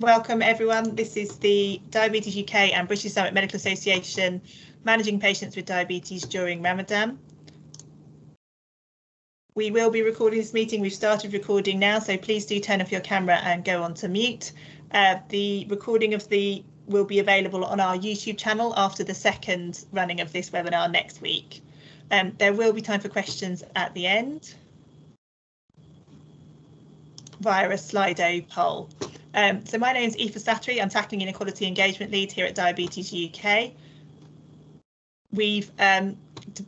welcome everyone. This is the Diabetes UK and British Islamic Medical Association managing patients with diabetes during Ramadan. We will be recording this meeting. We've started recording now, so please do turn off your camera and go on to mute. Uh, the recording of the will be available on our YouTube channel after the second running of this webinar next week. Um, there will be time for questions at the end via a Slido poll. Um, so my name is Aoife Slattery. I'm Tackling Inequality Engagement Lead here at Diabetes UK. We've um,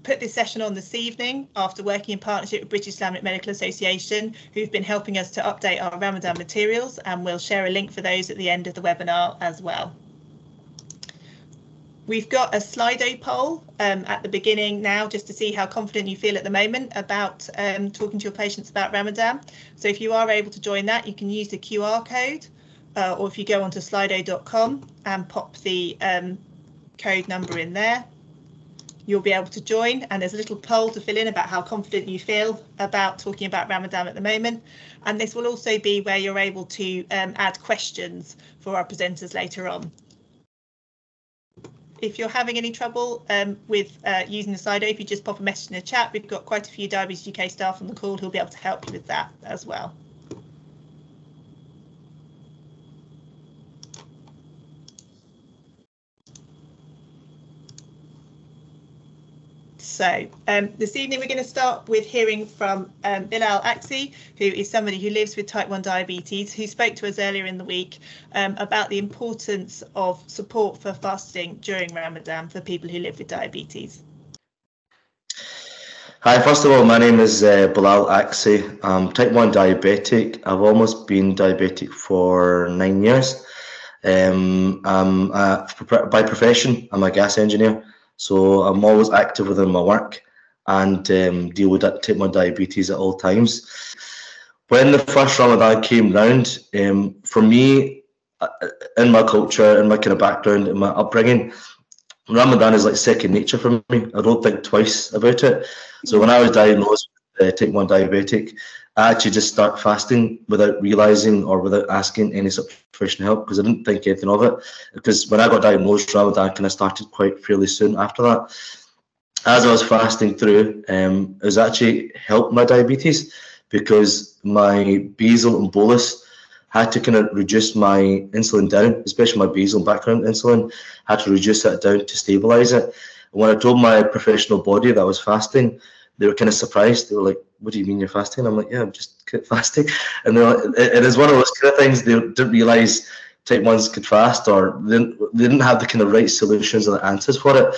put this session on this evening after working in partnership with British Islamic Medical Association, who've been helping us to update our Ramadan materials, and we'll share a link for those at the end of the webinar as well. We've got a Slido poll um, at the beginning now just to see how confident you feel at the moment about um, talking to your patients about Ramadan. So if you are able to join that, you can use the QR code uh, or if you go onto slido.com and pop the um, code number in there, you'll be able to join and there's a little poll to fill in about how confident you feel about talking about Ramadan at the moment. And this will also be where you're able to um, add questions for our presenters later on if you're having any trouble um, with uh, using the Slido, if you just pop a message in the chat, we've got quite a few Diabetes UK staff on the call who'll be able to help you with that as well. So um, this evening we're going to start with hearing from um, Bilal Aksi, who is somebody who lives with type 1 diabetes, who spoke to us earlier in the week um, about the importance of support for fasting during Ramadan for people who live with diabetes. Hi, first of all, my name is uh, Bilal Aksi. I'm type 1 diabetic. I've almost been diabetic for nine years. Um, I'm, uh, by profession, I'm a gas engineer. So I'm always active within my work and um, deal with type 1 diabetes at all times. When the first Ramadan came round, um, for me, uh, in my culture, in my kind of background, in my upbringing, Ramadan is like second nature for me. I don't think twice about it. So when I was diagnosed with uh, type 1 diabetic, I actually just start fasting without realizing or without asking any professional help because I didn't think anything of it. Because when I got diagnosed, Ramadan kind of started quite fairly soon after that. As I was fasting through, um, it was actually helped my diabetes because my basal and bolus had to kind of reduce my insulin down, especially my basal background insulin, had to reduce that down to stabilize it. And when I told my professional body that I was fasting, they were kind of surprised. They were like, "What do you mean you're fasting?" I'm like, "Yeah, I'm just fasting." And they're like, it is one of those kind of things they didn't realize type ones could fast, or they didn't, they didn't have the kind of right solutions or the answers for it.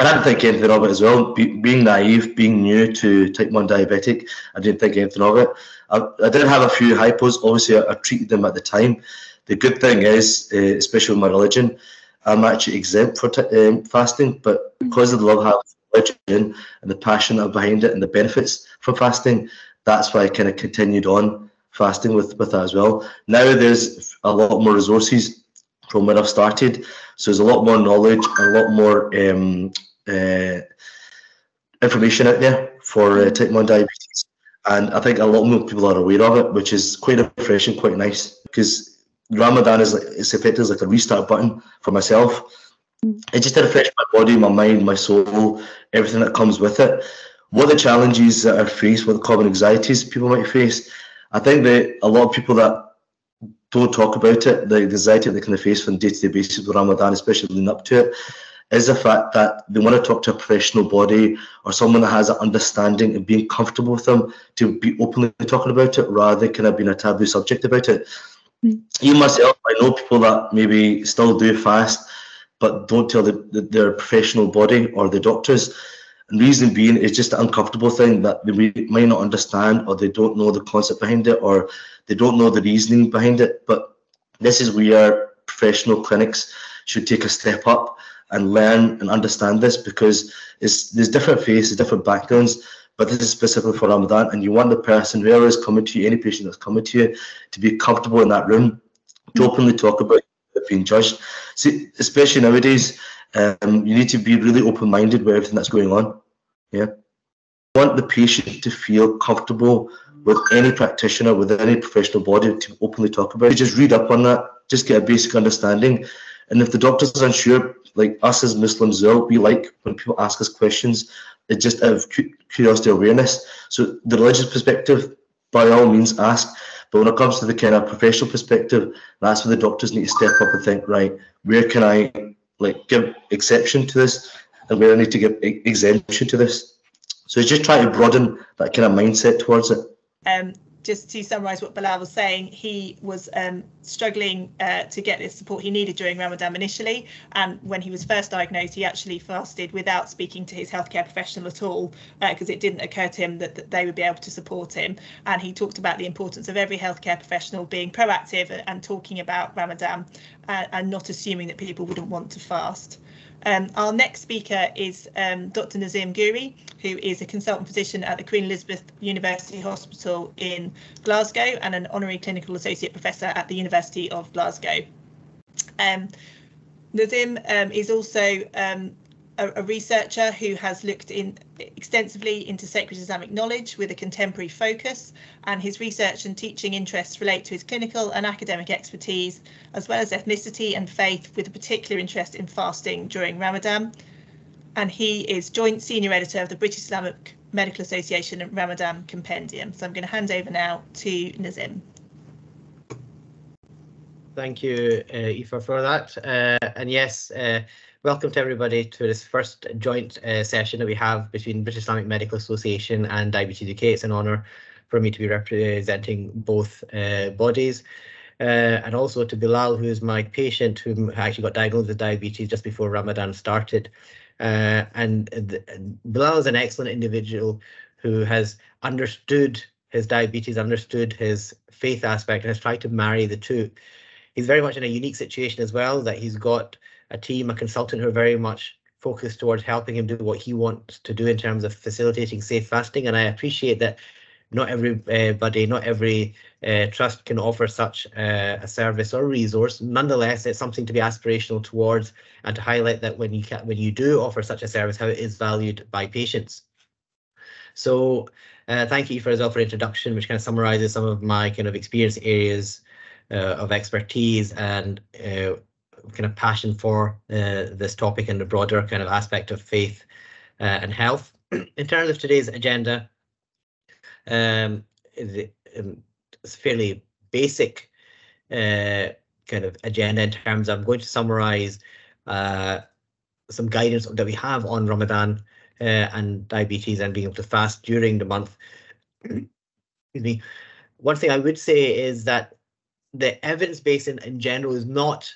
And I didn't think anything of it as well. Be, being naive, being new to type one diabetic, I didn't think anything of it. I, I did have a few hypos. Obviously, I, I, treated them at the time. The good thing is, uh, especially with my religion, I'm actually exempt for um, fasting, but because of the love I have religion and the passion behind it and the benefits from fasting, that's why I kind of continued on fasting with, with that as well. Now there's a lot more resources from when I've started. So there's a lot more knowledge, a lot more um, uh, information out there for uh, type 1 diabetes. And I think a lot more people are aware of it, which is quite refreshing, quite nice. Because Ramadan is like, it's effective like a restart button for myself it just to refresh my body, my mind, my soul, everything that comes with it. What the challenges that are faced, what the common anxieties people might face. I think that a lot of people that don't talk about it, the anxiety that they kind of face on a day-to-day basis with Ramadan, especially leading up to it, is the fact that they want to talk to a professional body or someone that has an understanding and being comfortable with them to be openly talking about it rather than kind of being a taboo subject about it. Mm. You myself, I know people that maybe still do fast but don't tell the, the, their professional body or the doctors. And reason being is just an uncomfortable thing that they may not understand or they don't know the concept behind it or they don't know the reasoning behind it. But this is where professional clinics should take a step up and learn and understand this because it's, there's different faces, different backgrounds, but this is specifically for Ramadan. And you want the person, whoever is coming to you, any patient that's coming to you, to be comfortable in that room, to openly talk about being judged. See, especially nowadays, um, you need to be really open-minded with everything that's going on. Yeah, you want the patient to feel comfortable with any practitioner, with any professional body to openly talk about it. Just read up on that, just get a basic understanding. And if the doctor's unsure, like us as Muslims, well, we like when people ask us questions, it's just out of curiosity awareness. So the religious perspective, by all means, ask. But when it comes to the kind of professional perspective, that's where the doctors need to step up and think, right, where can I like give exception to this, and where I need to give exemption to this. So it's just trying to broaden that kind of mindset towards it. Um, just to summarise what Bilal was saying, he was um, struggling uh, to get the support he needed during Ramadan initially. And when he was first diagnosed, he actually fasted without speaking to his healthcare professional at all, because uh, it didn't occur to him that, that, they would be able to support him. And he talked about the importance of every healthcare professional being proactive and, and talking about Ramadan uh, and not assuming that people wouldn't want to fast. Um, our next speaker is um, Dr. Nazim Ghouri, who is a consultant physician at the Queen Elizabeth University Hospital in Glasgow and an honorary clinical associate professor at the University of Glasgow. Um, Nazim um, is also um, a, a, researcher who has looked in extensively into sacred Islamic knowledge with a contemporary focus, and his research and teaching interests relate to his clinical and academic expertise, as well as ethnicity and faith, with a particular interest in fasting during Ramadan. And he is joint senior editor of the British Islamic Medical Association Ramadan Compendium. So I'm going to hand over now to Nazim. Thank you, uh, Aoife, for that. Uh, and yes, uh, Welcome to everybody to this first joint uh, session that we have between British Islamic Medical Association and Diabetes UK. It's an honour for me to be representing both uh, bodies. Uh, and also to Bilal, who is my patient who actually got diagnosed with diabetes just before Ramadan started. Uh, and the, Bilal is an excellent individual who has understood his diabetes, understood his faith aspect, and has tried to marry the two. He's very much in a unique situation as well, that he's got a team, a consultant who are very much focused towards helping him do what he wants to do in terms of facilitating safe fasting. And I appreciate that not everybody, not every uh, trust can offer such uh, a service or resource. Nonetheless, it's something to be aspirational towards and to highlight that when you can, when you do offer such a service, how it is valued by patients. So uh, thank you for his offer introduction, which kind of summarizes some of my kind of experience areas uh, of expertise and uh, kind of passion for uh, this topic and the broader kind of aspect of faith uh, and health. In terms of today's agenda, um, um it's fairly basic uh, kind of agenda in terms of I'm going to summarize uh, some guidance that we have on Ramadan uh, and diabetes and being able to fast during the month. Excuse me. One thing I would say is that the evidence base in, in general is not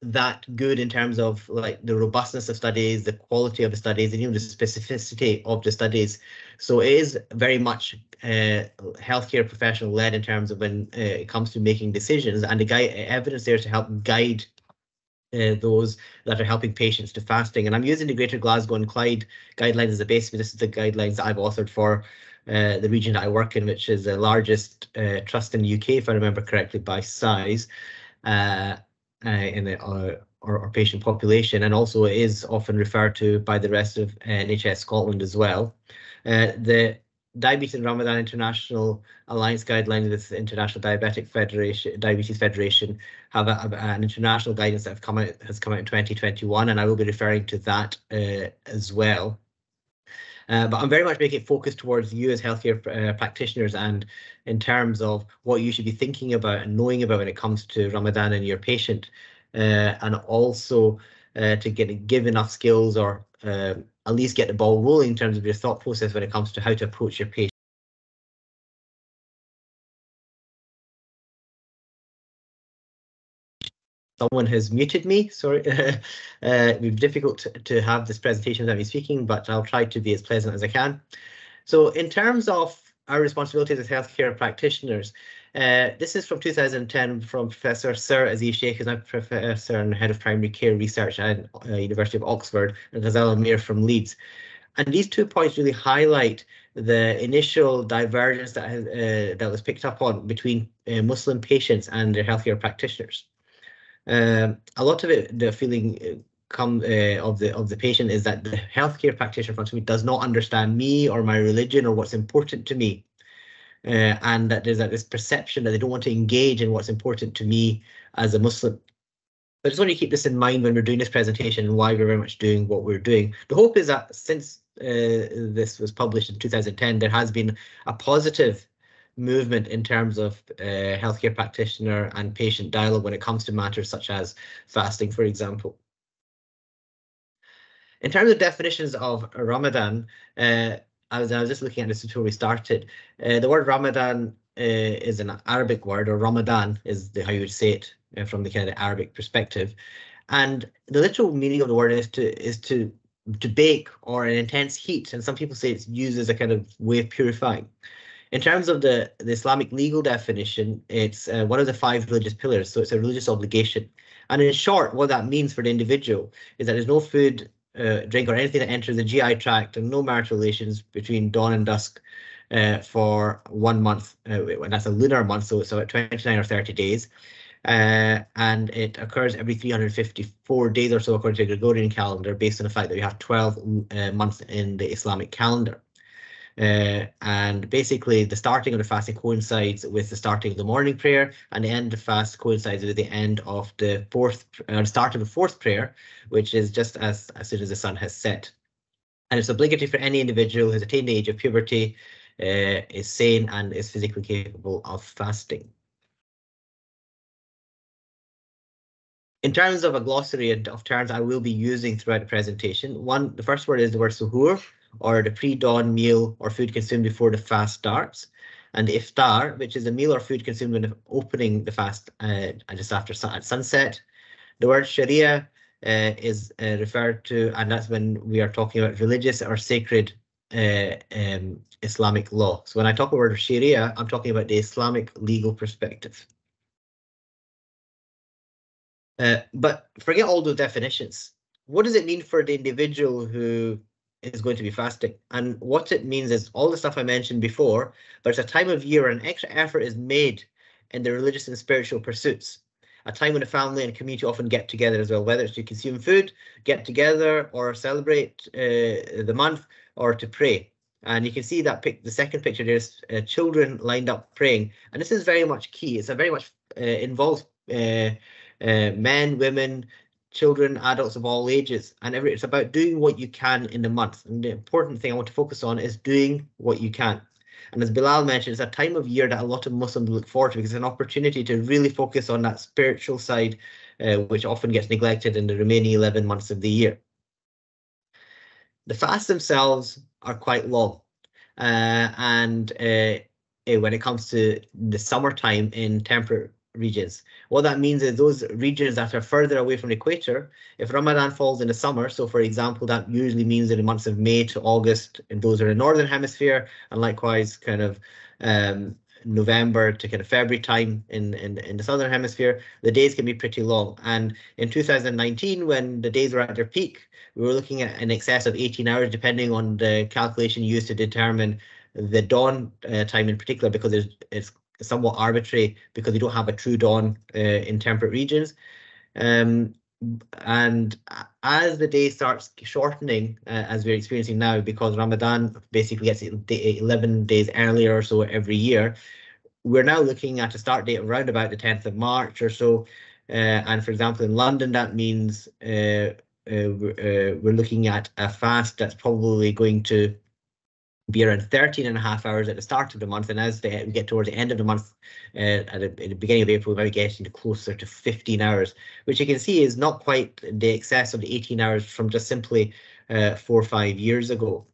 that good in terms of like the robustness of studies, the quality of the studies, and even the specificity of the studies. So it is very much uh, healthcare professional led in terms of when uh, it comes to making decisions, and the guide evidence there to help guide uh, those that are helping patients to fasting. And I'm using the Greater Glasgow and Clyde guidelines as a basis. This is the guidelines that I've authored for uh, the region that I work in, which is the largest uh, trust in the UK, if I remember correctly, by size. Uh, uh, in the, uh, our, our, patient population, and also is often referred to by the rest of NHS Scotland as well. Uh, the Diabetes and Ramadan International Alliance guidelines with the International Diabetic Federation, Diabetes Federation, have a, a, an international guidance that have come out has come out in 2021, and I will be referring to that uh, as well. Uh, but I'm very much making it focused towards you as healthcare uh, practitioners and in terms of what you should be thinking about and knowing about when it comes to Ramadan and your patient, uh, and also uh, to get give enough skills or um, at least get the ball rolling in terms of your thought process when it comes to how to approach your patient. Someone has muted me. Sorry, uh, it would be difficult to, to have this presentation without me speaking, but I'll try to be as pleasant as I can. So in terms of our responsibilities as healthcare practitioners. Uh, this is from 2010 from Professor Sir Aziz Sheikh, who's now Professor and Head of Primary Care Research at uh, University of Oxford, and Ghazala Mir from Leeds. And these two points really highlight the initial divergence that uh, that was picked up on between uh, Muslim patients and their healthcare practitioners. Um, a lot of it, the feeling uh, come uh, of the of the patient is that the healthcare practitioner in front of me does not understand me or my religion or what's important to me. uh, and that there's that this perception that they don't want to engage in what's important to me as a Muslim. I just want to keep this in mind when we're doing this presentation and why we're very much doing what we're doing. The hope is that since uh, this was published in 2010, there has been a positive movement in terms of uh, healthcare practitioner and patient dialogue when it comes to matters such as fasting, for example. In terms of definitions of Ramadan, uh, I, was, I was just looking at this before we started. Uh, the word Ramadan uh, is an Arabic word, or Ramadan is the, how you would say it uh, from the kind of Arabic perspective. And the literal meaning of the word is to is to to bake or an intense heat, and some people say it's used as a kind of way of purifying. In terms of the, the Islamic legal definition, it's uh, one of the five religious pillars, so it's a religious obligation. And in short, what that means for the individual is that there's no food, uh, drink, or anything that enters the GI tract, and no marital relations between dawn and dusk uh, for one month, uh, and that's a lunar month, so it's about 29 or 30 days. Uh, and it occurs every 354 days or so according to the Gregorian calendar, based on the fact that we have 12 uh, months in the Islamic calendar. Uh, and basically, the starting of the fasting coincides with the starting of the morning prayer, and the end of fast coincides with the end of the fourth, uh, start of the fourth prayer, which is just as, as soon as the sun has set. And it's obligatory for any individual who has attained the age of puberty, uh, is sane, and is physically capable of fasting. In terms of a glossary of terms I will be using throughout the presentation, one, the first word is the word suhoor, or the pre-dawn meal or food consumed before the fast starts. And iftar, which is a meal or food consumed when opening the fast uh, just after sun sunset. The word Sharia uh, is uh, referred to, and that's when we are talking about religious or sacred uh, um, Islamic law. So when I talk about Sharia, I'm talking about the Islamic legal perspective. Uh, but forget all those definitions. What does it mean for the individual who is going to be fasting. And what it means is all the stuff I mentioned before, but it's a time of year where an extra effort is made in the religious and spiritual pursuits. A time when the family and community often get together as well, whether it's to consume food, get together, or celebrate uh, the month, or to pray. And you can see that pic the second picture, there's uh, children lined up praying. And this is very much key. It's a very much uh, involves uh, uh, men, women, children, adults of all ages, and every, it's about doing what you can in the month. And the important thing I want to focus on is doing what you can. And as Bilal mentioned, it's a time of year that a lot of Muslims look forward to because it's an opportunity to really focus on that spiritual side, uh, which often gets neglected in the remaining 11 months of the year. The fasts themselves are quite long. Uh, and uh, eh, when it comes to the summertime in temperate regions. What that means is those regions that are further away from the equator, if Ramadan falls in the summer, so for example, that usually means in the months of May to August, and those are in the northern hemisphere, and likewise kind of um, November to kind of February time in, in, in the southern hemisphere, the days can be pretty long. And in 2019, when the days were at their peak, we were looking at an excess of 18 hours, depending on the calculation used to determine the dawn uh, time in particular, because it's, it's somewhat arbitrary because we don't have a true dawn uh, in temperate regions. Um, and as the day starts shortening, uh, as we're experiencing now, because Ramadan basically gets 11 days earlier or so every year, we're now looking at a start date around about the 10th of March or so. Uh, and for example, in London, that means uh, uh, uh we're looking at a fast that's probably going to be around 13 and a half hours at the start of the month. And as they, we get towards the end of the month, uh, at the, the, beginning of April, we might get into closer to 15 hours, which you can see is not quite the excess of the 18 hours from just simply uh, four or five years ago.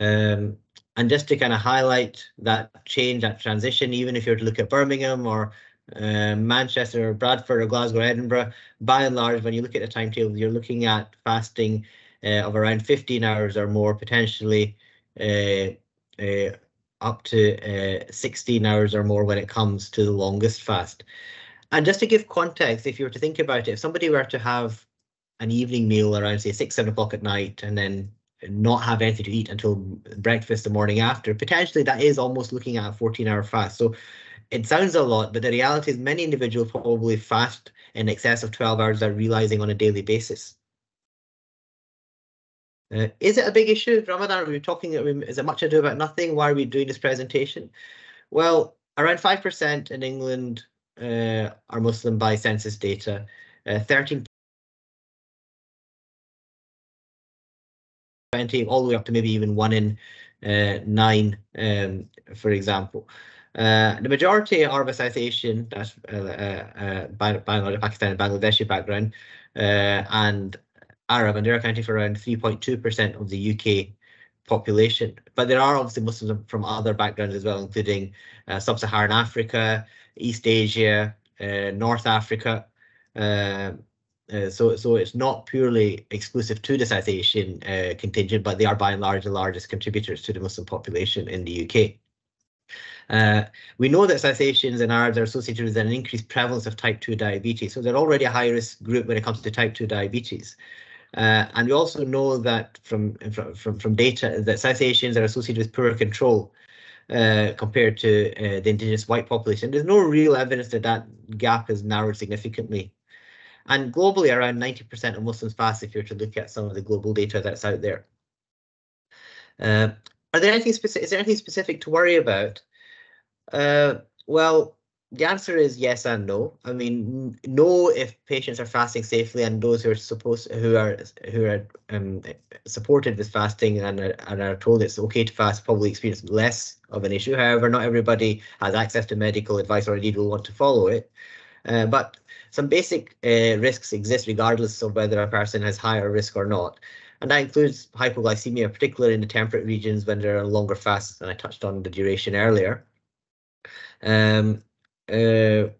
Um, and just to kind of highlight that change, that transition, even if you were to look at Birmingham or uh, Manchester, or Bradford, or Glasgow, or Edinburgh, by and large, when you look at the timetable, you're looking at fasting uh, of around 15 hours or more, potentially uh, uh, up to 16 hours or more when it comes to the longest fast. And just to give context, if you were to think about it, if somebody were to have an evening meal around say six, seven o'clock at night and then not have anything to eat until breakfast the morning after, potentially that is almost looking at a 14 hour fast. So it sounds a lot, but the reality is many individuals probably fast in excess of 12 hours are realizing on a daily basis. Uh, is it a big issue, Ramadan? Are we talking, is it much ado about nothing? Why are we doing this presentation? Well, around 5% in England uh, are Muslim by census data. Uh, 13 20 all the way up to maybe even one in uh, nine, um, for example. Uh, the majority are of Asian, that's uh, uh, Bangladesh, Pakistan, and Bangladeshi background, uh, and Arab, and they're accounting for around 3.2% of the UK population. But there are obviously Muslims from other backgrounds as well, including uh, Sub-Saharan Africa, East Asia, uh, North Africa. Uh, uh, so, so it's not purely exclusive to the South Asian uh, contingent, but they are by and large the largest contributors to the Muslim population in the UK. Uh, we know that South Asians and Arabs are associated with an increased prevalence of type 2 diabetes, so they're already a high risk group when it comes to type 2 diabetes. Uh, and we also know that from, from, from data that South Asians are associated with poorer control uh, compared to uh, the indigenous white population. There's no real evidence that that gap has narrowed significantly. And globally, around 90% of Muslims fast if you're to look at some of the global data that's out there. Uh, are there anything specific? Is there anything specific to worry about? Uh, well, the answer is yes and no. I mean, no if patients are fasting safely and those who are supposed who are who are um, supported with fasting and are, and are told it's okay to fast probably experience less of an issue. However, not everybody has access to medical advice or indeed will want to follow it. Uh, but some basic uh, risks exist regardless of whether a person has higher risk or not. And that includes hypoglycemia, particularly in the temperate regions when there are longer fasts, and I touched on the duration earlier. Um, uh,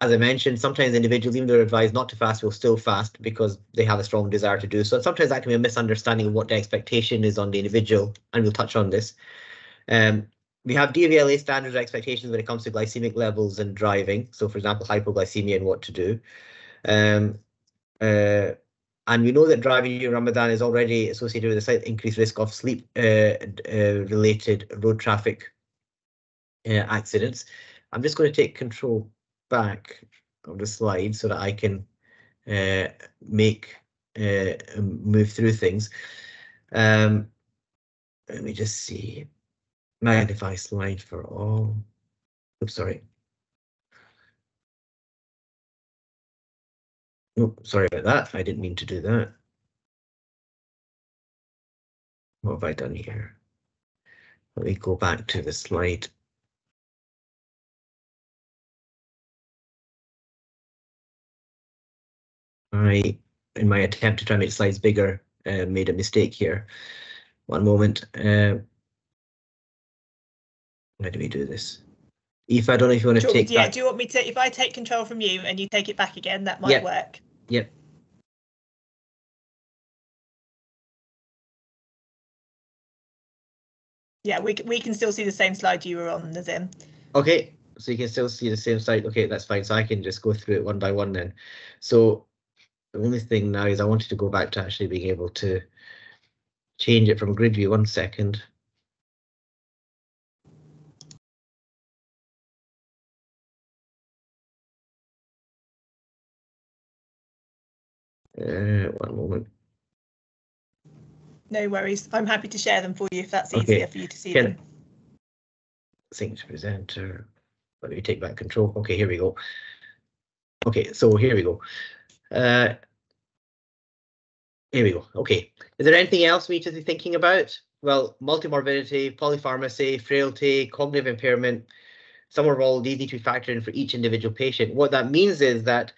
as I mentioned, sometimes individuals, even though they're advised not to fast, will still fast because they have a strong desire to do so. Sometimes that can be a misunderstanding of what the expectation is on the individual, and we'll touch on this. Um, we have DVLA standards expectations when it comes to glycemic levels and driving. So, for example, hypoglycemia and what to do. Um, uh, and we know that driving during Ramadan is already associated with a slight increased risk of sleep uh, uh, related road traffic uh, accidents. I'm just going to take control back of the slide so that I can uh, make uh, move through things. Um, let me just see. Magnify slide for all. Oops, sorry. Oh, sorry about that. I didn't mean to do that. What have I done here? Let me go back to the slide. I, in my attempt to try and make slides bigger, uh, made a mistake here. One moment. Uh, how do we do this? If I don't know if you want to take. Yeah, back... do you want me to? If I take control from you and you take it back again, that might yep. work. Yep. Yeah, we we can still see the same slide you were on, Nazim. Okay, so you can still see the same slide. Okay, that's fine. So I can just go through it one by one then. So the only thing now is I wanted to go back to actually being able to change it from grid view. One second. Uh, one moment. No worries. I'm happy to share them for you if that's okay. easier for you to see Can, them. Sync to presenter. Let me take back control. Okay, here we go. Okay, so here we go. Uh, here we go. Okay. Is there anything else we need to be thinking about? Well, multimorbidity, polypharmacy, frailty, cognitive impairment, some are all easy to factor in for each individual patient. What that means is that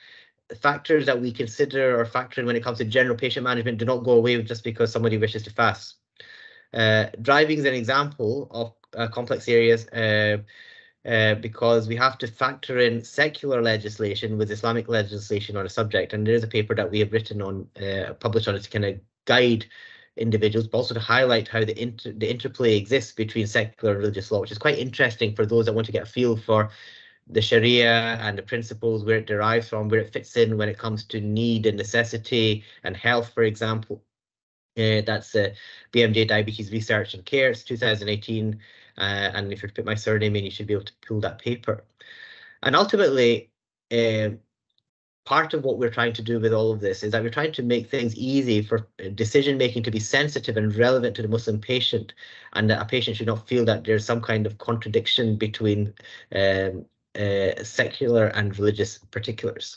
factors that we consider or factor in when it comes to general patient management do not go away just because somebody wishes to fast. Uh, driving is an example of uh, complex areas uh, uh, because we have to factor in secular legislation with Islamic legislation on a subject. And there is a paper that we have written on, uh, published on it to kind of guide individuals, but also to highlight how the inter the interplay exists between secular and religious law, which is quite interesting for those that want to get a feel for the Sharia and the principles, where it derives from, where it fits in when it comes to need and necessity and health, for example. Uh, that's uh, BMJ Diabetes Research and Care. It's 2018. Uh, and if you put my surname in, you should be able to pull that paper. And ultimately, uh, part of what we're trying to do with all of this is that we're trying to make things easy for decision making to be sensitive and relevant to the Muslim patient, and that a patient should not feel that there's some kind of contradiction between um, uh, secular and religious particulars.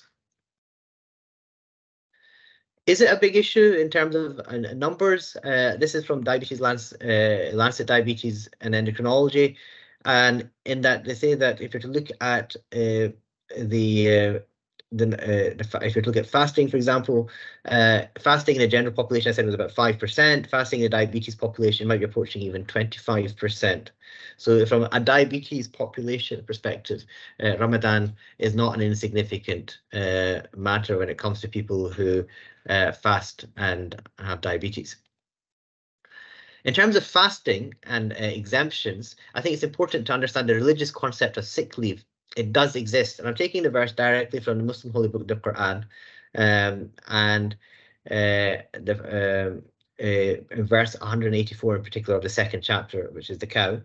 Is it a big issue in terms of uh, numbers? Uh, this is from Diabetes Lance, uh, Lancet Diabetes and Endocrinology, and in that they say that if you're to look at uh, the uh, uh, the, if you look at fasting, for example, uh, fasting in the general population, I said was about 5%. Fasting in the diabetes population might be approaching even 25%. So from a diabetes population perspective, uh, Ramadan is not an insignificant uh, matter when it comes to people who uh, fast and have diabetes. In terms of fasting and uh, exemptions, I think it's important to understand the religious concept of sick leave it does exist. And I'm taking the verse directly from the Muslim holy book, the Quran, um, and uh, the um, uh, verse 184 in particular of the second chapter, which is the cow.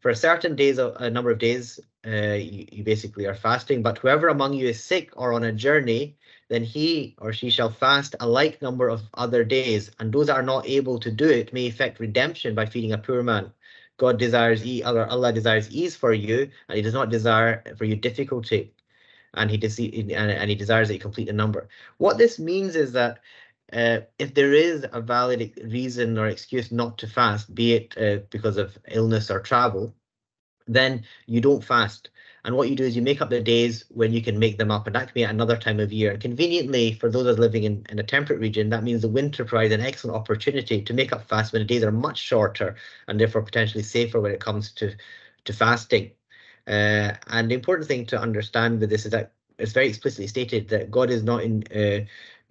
For a certain days, a number of days, uh, you, you basically are fasting. But whoever among you is sick or on a journey, then he or she shall fast a like number of other days. And those that are not able to do it may effect redemption by feeding a poor man. God desires ease, Allah desires ease for you, and He does not desire for you difficulty, and He and, and He desires that you complete the number. What this means is that uh, if there is a valid reason or excuse not to fast, be it uh, because of illness or travel, then you don't fast. And what you do is you make up the days when you can make them up, and that can be at another time of year. Conveniently, for those living in, in a temperate region, that means the winter provides an excellent opportunity to make up fast when the days are much shorter and therefore potentially safer when it comes to, to fasting. Uh, and the important thing to understand with this is that it's very explicitly stated that God is not in uh,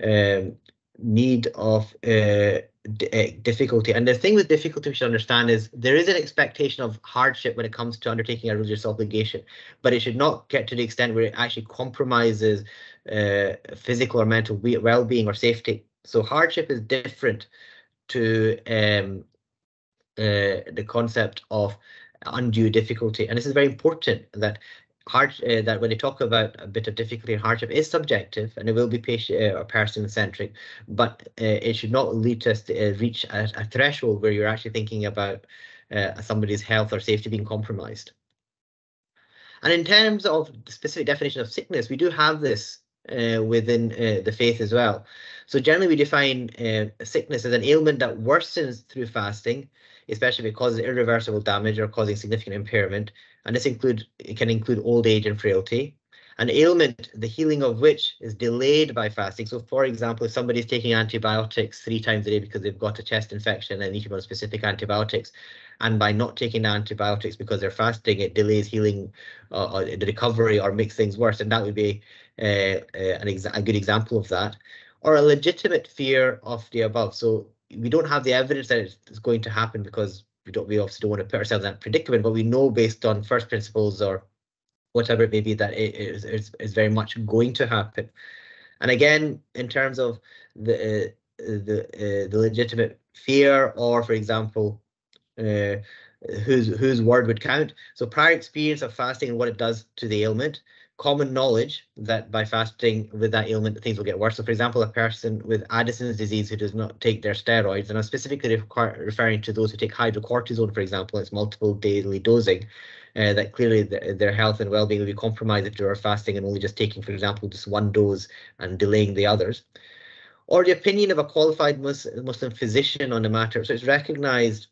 um, need of uh, Eh, difficulty. And the thing with difficulty we should understand is there is an expectation of hardship when it comes to undertaking a religious obligation, but it should not get to the extent where it actually compromises uh, physical or mental well-being or safety. So hardship is different to um, uh, the concept of undue difficulty. And this is very important that hard uh, that when they talk about a bit of difficulty and hardship is subjective and it will be patient uh, or person centric but uh, it should not lead us to uh, reach a, a, threshold where you're actually thinking about uh, somebody's health or safety being compromised. And in terms of the specific definition of sickness we do have this uh, within the faith as well. So generally we define sickness as an ailment that worsens through fasting especially if it causes irreversible damage or causing significant impairment and this include it can include old age and frailty. An ailment, the healing of which is delayed by fasting. So, for example, if somebody is taking antibiotics three times a day because they've got a chest infection and need go on specific antibiotics, and by not taking antibiotics because they're fasting, it delays healing, uh, or the recovery, or makes things worse, and that would be uh, uh, an a good example of that. Or a legitimate fear of the above. So we don't have the evidence that it's going to happen because we don't we obviously don't want to put ourselves in that predicament, but we know based on first principles or whatever it may be that it is, is, is very much going to happen. And again, in terms of the uh, the uh, the legitimate fear, or for example, uh, whose whose word would count. So prior experience of fasting and what it does to the ailment, common knowledge that by fasting with that ailment, things will get worse. So, for example, a person with Addison's disease who does not take their steroids, and I'm specifically referring to those who take hydrocortisone, for example, it's multiple daily dosing, uh, that clearly the, their health and well-being will be compromised if they are fasting and only just taking, for example, just one dose and delaying the others. Or the opinion of a qualified Muslim physician on the matter. So it's recognized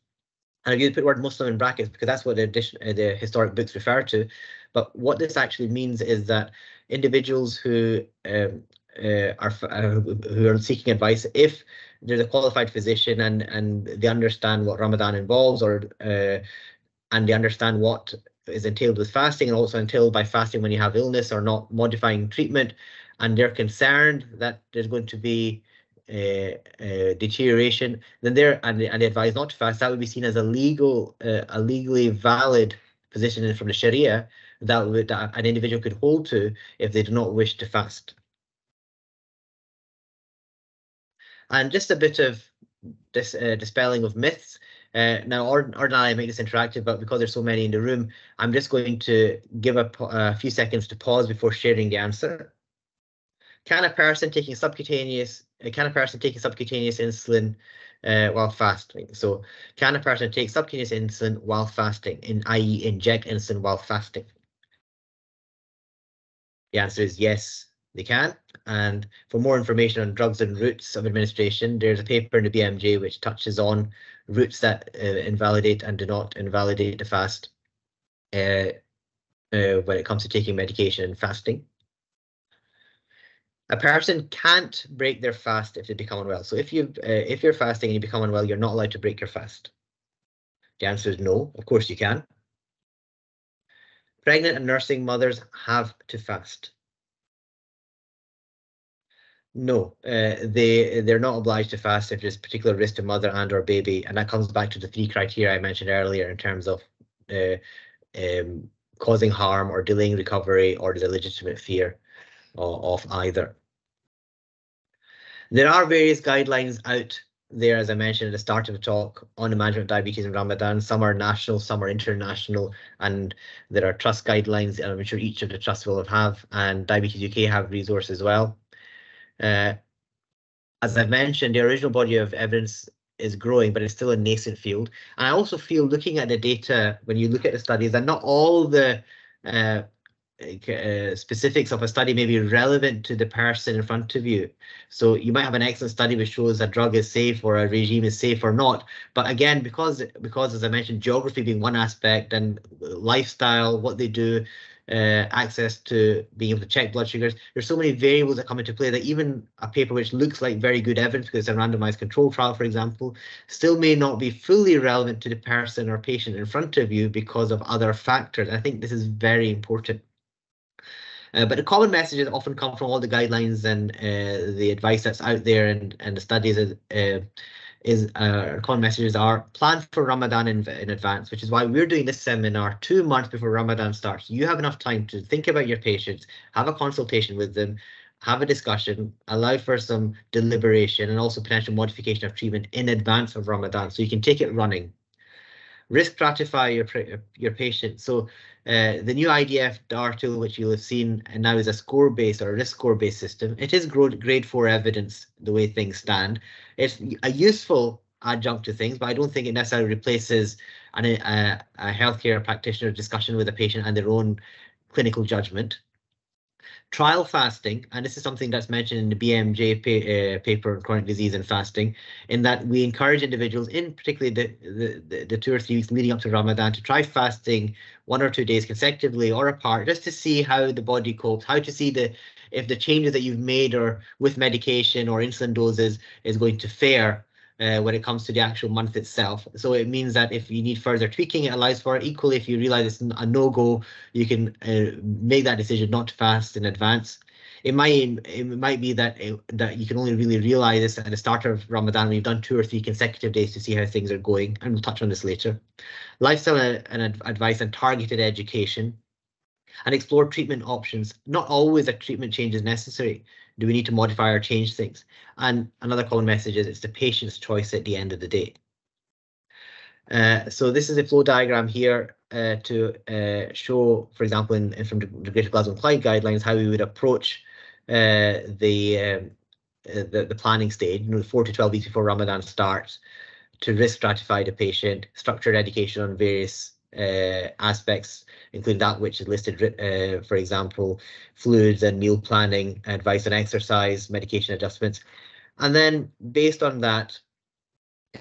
and I've used the word Muslim in brackets because that's what the, the historic books refer to. But what this actually means is that individuals who um, uh, are uh, who are seeking advice, if there's a qualified physician and and they understand what Ramadan involves, or uh, and they understand what is entailed with fasting, and also entailed by fasting when you have illness or not modifying treatment, and they're concerned that there's going to be uh, uh, deterioration, then they're and, and they advise not to fast. That would be seen as a legal, uh, a legally valid position from the Sharia, that, that an individual could hold to if they do not wish to fast. And just a bit of dis, uh, dispelling of myths. Uh, now, ordinarily I make this interactive, but because there's so many in the room, I'm just going to give a, a few seconds to pause before sharing the answer. can a person taking subcutaneous uh, can a person taking subcutaneous insulin uh, while fasting? So can a person take subcutaneous insulin while fasting, in i.e. inject insulin while fasting? The answer is yes, they can. And for more information on drugs and routes of administration, there's a paper in the BMJ which touches on routes that uh, invalidate and do not invalidate the fast uh, uh, when it comes to taking medication and fasting. A person can't break their fast if they become unwell. So if you uh, if you're fasting and you become unwell, you're not allowed to break your fast. The answer is no. Of course you can. Pregnant and nursing mothers have to fast. No, uh, they they're not obliged to fast if there's particular risk to mother and or baby, and that comes back to the three criteria I mentioned earlier in terms of uh, um, causing harm or delaying recovery or the legitimate fear of, of either. There are various guidelines out there, as I mentioned at the start of the talk, on the management of diabetes in Ramadan. Some are national, some are international, and there are trust guidelines, and I'm sure each of the trusts will have, and Diabetes UK have resources as well. Uh, as I've mentioned, the original body of evidence is growing, but it's still a nascent field. And I also feel looking at the data, when you look at the studies, that not all the uh, uh, specifics of a study may be relevant to the person in front of you. So you might have an excellent study which shows a drug is safe or a regime is safe or not. But again, because because as I mentioned, geography being one aspect and lifestyle, what they do, uh, access to being able to check blood sugars. There's so many variables that come into play that even a paper which looks like very good evidence because it's a randomized control trial, for example, still may not be fully relevant to the person or patient in front of you because of other factors. I think this is very important. Uh, but the common messages often come from all the guidelines and uh, the advice that's out there and, and the studies uh, is uh, common messages are plan for Ramadan in, in advance, which is why we're doing this seminar two months before Ramadan starts. You have enough time to think about your patients, have a consultation with them, have a discussion, allow for some deliberation and also potential modification of treatment in advance of Ramadan. So you can take it running risk stratify your your patient. So uh, the new IDF DAR tool, which you'll have seen and now is a score based or risk score based system. It is grade four evidence the way things stand. It's a useful adjunct to things, but I don't think it necessarily replaces an, a, a healthcare practitioner discussion with a patient and their own clinical judgment trial fasting, and this is something that's mentioned in the BMJ pa uh, paper on chronic disease and fasting, in that we encourage individuals, in particularly the, the, the two or three weeks leading up to Ramadan, to try fasting one or two days consecutively or apart, just to see how the body copes, how to see the if the changes that you've made or with medication or insulin doses is going to fare uh, when it comes to the actual month itself. So it means that if you need further tweaking, it allows for it. Equally, if you realize it's a no-go, you can uh, make that decision not fast in advance. It might it might be that it, that you can only really realize this at the start of Ramadan when you've done two or three consecutive days to see how things are going, and we'll touch on this later. Lifestyle and advice and targeted education, and explore treatment options. Not always a treatment change is necessary. Do we need to modify or change things? And another common message is it's the patient's choice at the end of the day. Uh, so this is a flow diagram here uh, to uh, show, for example, in, in from the Greater Glasgow and Clyde guidelines, how we would approach uh, the, um, uh, the the planning stage, you know, four to 12 weeks before Ramadan starts, to risk stratify the patient, structured education on various uh, aspects, including that which is listed, uh, for example, fluids and meal planning, advice on exercise, medication adjustments. And then based on that,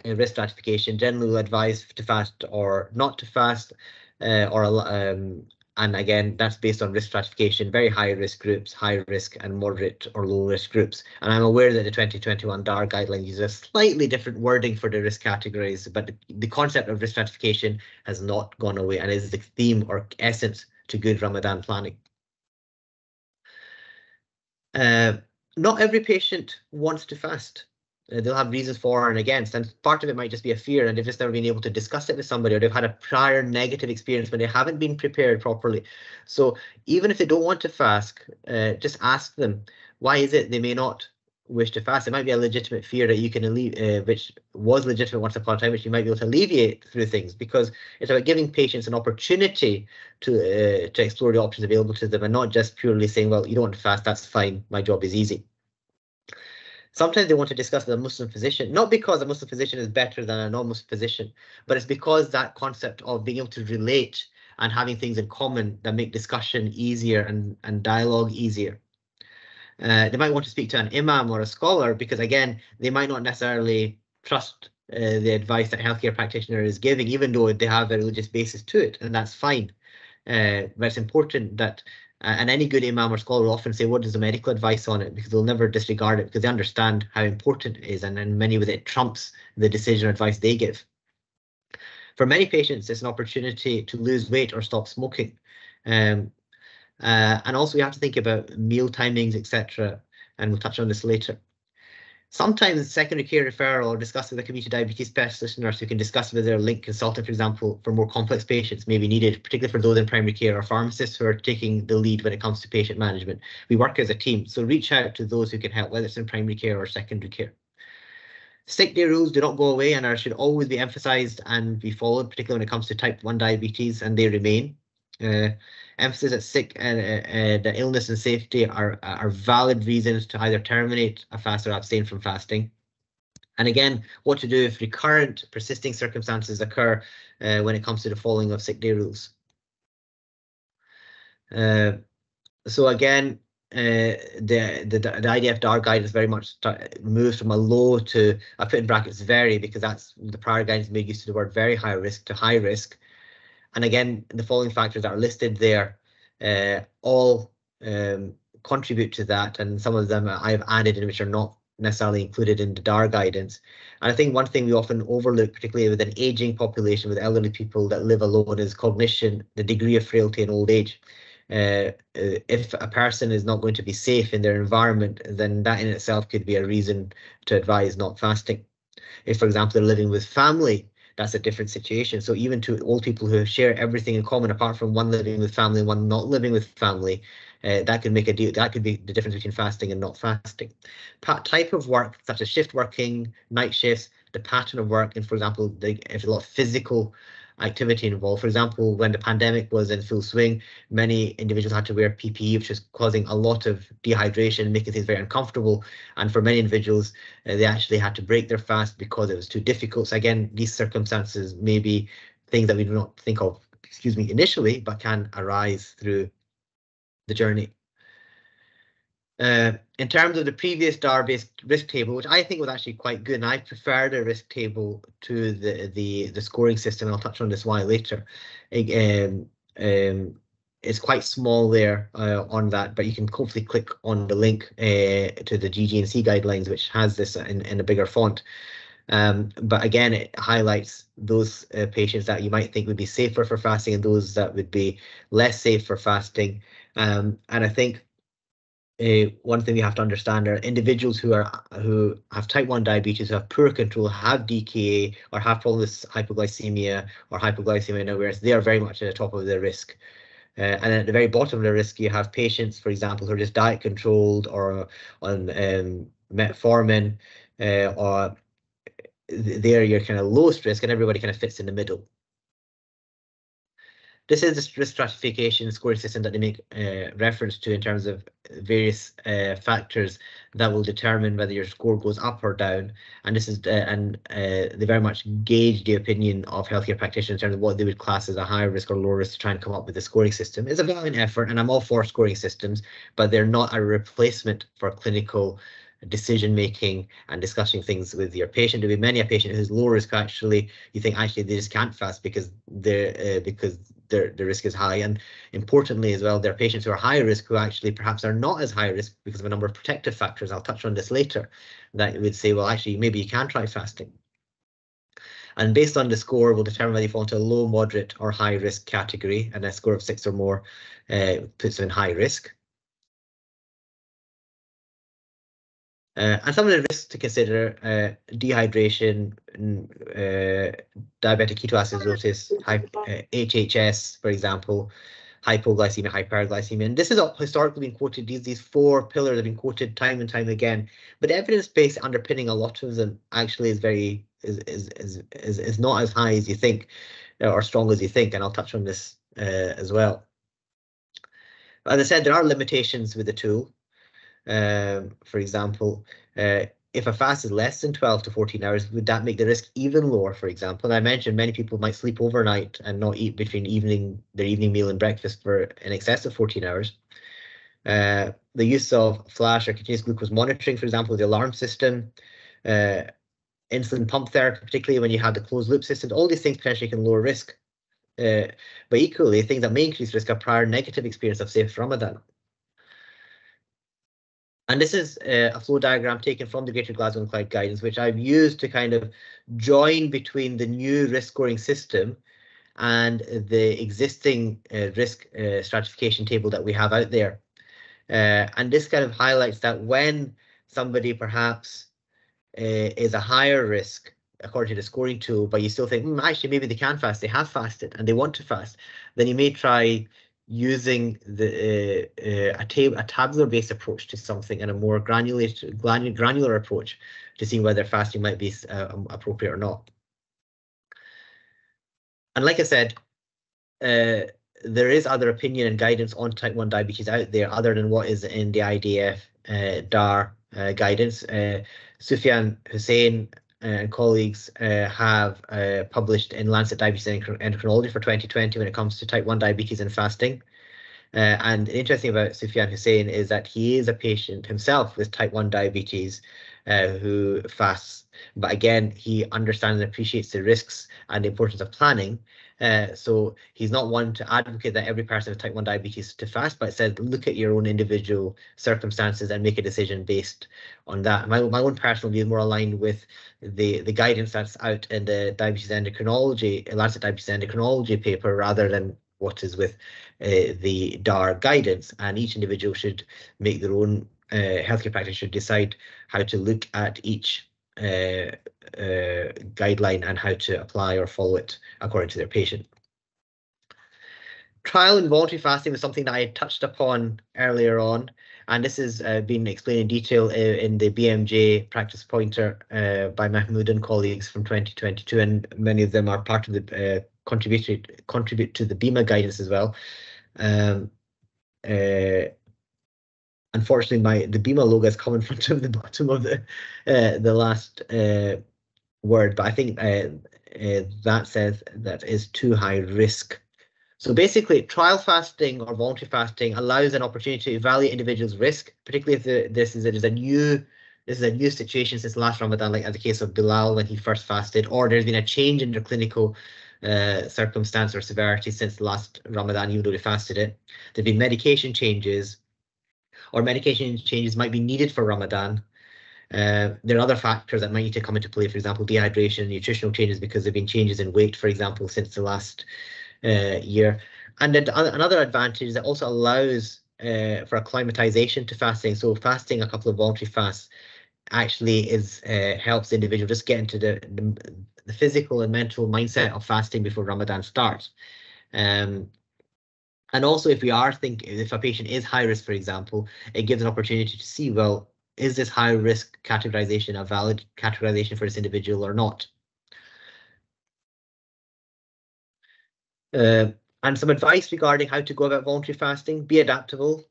uh, risk stratification, generally will advise to fast or not to fast, uh, or um, and again, that's based on risk stratification, very high risk groups, high risk and moderate or low risk groups. And I'm aware that the 2021 DAR guideline uses a slightly different wording for the risk categories, but the, concept of risk stratification has not gone away and is the theme or essence to good Ramadan planning. Uh, not every patient wants to fast. Uh, they'll have reasons for and against, and part of it might just be a fear, and they've just never been able to discuss it with somebody, or they've had a prior negative experience when they haven't been prepared properly. So even if they don't want to fast, uh, just ask them why is it they may not wish to fast. It might be a legitimate fear that you can alleviate, uh, which was legitimate once upon a time, which you might be able to alleviate through things because it's about giving patients an opportunity to uh, to explore the options available to them and not just purely saying, well, you don't want to fast, that's fine, my job is easy. Sometimes they want to discuss with a Muslim physician, not because a Muslim physician is better than a non-Muslim physician, but it's because that concept of being able to relate and having things in common that make discussion easier and, and dialogue easier. Uh, they might want to speak to an imam or a scholar because, again, they might not necessarily trust uh, the advice that healthcare practitioner is giving, even though they have a religious basis to it, and that's fine. Uh, but it's important that, and any good imam or scholar will often say, what is the medical advice on it? Because they'll never disregard it because they understand how important it is, and in many ways it trumps the decision or advice they give. For many patients, it's an opportunity to lose weight or stop smoking. Um, uh, and also, we have to think about meal timings, etc. And we'll touch on this later. Sometimes secondary care referral or discuss with a community diabetes specialist nurse who can discuss with their link consultant, for example, for more complex patients may be needed, particularly for those in primary care or pharmacists who are taking the lead when it comes to patient management. We work as a team, so reach out to those who can help, whether it's in primary care or secondary care. Sick day rules do not go away and are, should always be emphasized and be followed, particularly when it comes to type 1 diabetes, and they remain. Uh, emphasis at sick and uh, uh, the illness and safety are are valid reasons to either terminate a fast or abstain from fasting. And again, what to do if recurrent persisting circumstances occur uh, when it comes to the following of sick day rules. Uh, so again, uh, the, the the IDF DAR guidance very much moves from a low to I put in brackets very because that's the prior guidance made use of the word very high risk to high risk. And again, the following factors that are listed there uh, all um, contribute to that, and some of them I've added in which are not necessarily included in the DAR guidance. And I think one thing we often overlook, particularly with an aging population, with elderly people that live alone, is cognition, the degree of frailty in old age. Uh, uh, if a person is not going to be safe in their environment, then that in itself could be a reason to advise not fasting. If, for example, they're living with family that's a different situation. So even to old people who share everything in common, apart from one living with family and one not living with family, uh, that could make a deal. That could be the difference between fasting and not fasting. type of work, such as shift working, night shifts, the pattern of work, and for example, the, if a lot of physical activity involved. For example, when the pandemic was in full swing, many individuals had to wear PPE, which was causing a lot of dehydration, making things very uncomfortable. And for many individuals, uh, they actually had to break their fast because it was too difficult. So again, these circumstances may be things that we do not think of, excuse me, initially, but can arise through the journey. Uh, in terms of the previous DAR-based risk table, which I think was actually quite good, and I prefer the risk table to the the the scoring system. and I'll touch on this why later. Um, um, it's quite small there uh, on that, but you can hopefully click on the link uh, to the GGNC guidelines, which has this in, in a bigger font. Um, but again, it highlights those uh, patients that you might think would be safer for fasting and those that would be less safe for fasting. Um, and I think uh, one thing we have to understand are individuals who are who have type 1 diabetes, who have poor control, have DKA, or have problems with hypoglycemia or hypoglycemia unawareness, they are very much at the top of the risk. Uh, and at the very bottom of the risk, you have patients, for example, who are just diet controlled or on um, metformin, uh, or they're your kind of lowest risk, and everybody kind of fits in the middle. This is the stratification scoring system that they make uh, reference to in terms of various uh, factors that will determine whether your score goes up or down. And this is uh, and uh, they very much gauge the opinion of healthcare practitioners in terms of what they would class as a high risk or low risk to try and come up with a scoring system. It's a valiant effort, and I'm all for scoring systems, but they're not a replacement for clinical decision making and discussing things with your patient. There will be many a patient who's low risk actually you think actually they just can't fast because they're uh, because their, the risk is high. And importantly as well, there are patients who are high risk who actually perhaps are not as high risk because of a number of protective factors. I'll touch on this later that would say, well, actually, maybe you can try fasting. And based on the score, we'll determine whether you fall into a low, moderate, or high risk category. And a score of six or more uh, puts you in high risk. Uh, and some of the risks to consider uh, dehydration, uh, diabetic ketoacidosis, HHS, for example, hypoglycemia, hyperglycemia. And this has all historically been quoted, these, these four pillars have been quoted time and time again, but evidence base underpinning a lot of them actually is very is is is is, is not as high as you think or strong as you think, and I'll touch on this uh, as well. As I said, there are limitations with the tool. Um, for example, uh, if a fast is less than 12 to 14 hours, would that make the risk even lower, for example? And I mentioned many people might sleep overnight and not eat between evening their evening meal and breakfast for in excess of 14 hours. Uh, the use of flash or continuous glucose monitoring, for example, the alarm system, uh, insulin pump therapy, particularly when you have the closed loop system, all these things potentially can lower risk. Uh, but equally, things that may increase risk are prior negative experience of, say, Ramadan. And this is uh, a flow diagram taken from the Greater Glasgow and Clyde guidance, which I've used to kind of join between the new risk scoring system and the existing uh, risk uh, stratification table that we have out there. Uh, and this kind of highlights that when somebody perhaps uh, is a higher risk according to the scoring tool, but you still think, mm, actually, maybe they can fast, they have fasted and they want to fast, then you may try using the uh, uh, a, tab a tabular based approach to something and a more granular granular approach to seeing whether fasting might be uh, appropriate or not. And like I said, uh, there is other opinion and guidance on type 1 diabetes out there other than what is in the IDF uh, DAR guidance. Sufyan Hussain and colleagues uh, have uh, published in Lancet Diabetes and Endocrinology for 2020 when it comes to type 1 diabetes and fasting. Uh, and interesting about Sufyan Hussain is that he is a patient himself with type 1 diabetes uh, who fasts. But again, he understands and appreciates the risks and the importance of planning. Uh, so he's not one to advocate that every person with type 1 diabetes to fast, but said look at your own individual circumstances and make a decision based on that. My, my own personal view is more aligned with the, the guidance that's out in the diabetes endocrinology, Lancet Diabetes Endocrinology paper rather than what is with uh, the DAR guidance. And each individual should make their own uh, healthcare practice should decide how to look at each uh, uh, guideline and how to apply or follow it according to their patient. Trial and voluntary fasting was something that I had touched upon earlier on, and this has uh, been explained in detail in the BMJ practice pointer uh, by Mahmood and colleagues from 2022, and many of them are part of the uh, contribute contribute to the BIMA guidance as well. Um, uh, unfortunately, my the BIMA logo in front of the bottom of the uh, the last uh, word, but I think uh, uh, that says that is too high risk. So basically, trial fasting or voluntary fasting allows an opportunity to evaluate individuals' risk, particularly if the, this is a, is a new this is a new situation since last Ramadan, like as the case of Bilal when he first fasted, or there's been a change in their clinical uh, circumstance or severity since last Ramadan, even though they fasted it. There've been medication changes, or medication changes might be needed for Ramadan. Uh, there are other factors that might need to come into play, for example, dehydration, nutritional changes because there have been changes in weight, for example, since the last uh, year. And then another advantage that also allows uh, for acclimatization to fasting. So fasting a couple of voluntary fasts actually is uh, helps the individual just get into the, the, the physical and mental mindset of fasting before Ramadan starts. Um, and also, if we are thinking, if a patient is high risk, for example, it gives an opportunity to see, well, is this high risk categorization a valid categorization for this individual or not? Uh, and some advice regarding how to go about voluntary fasting, be adaptable.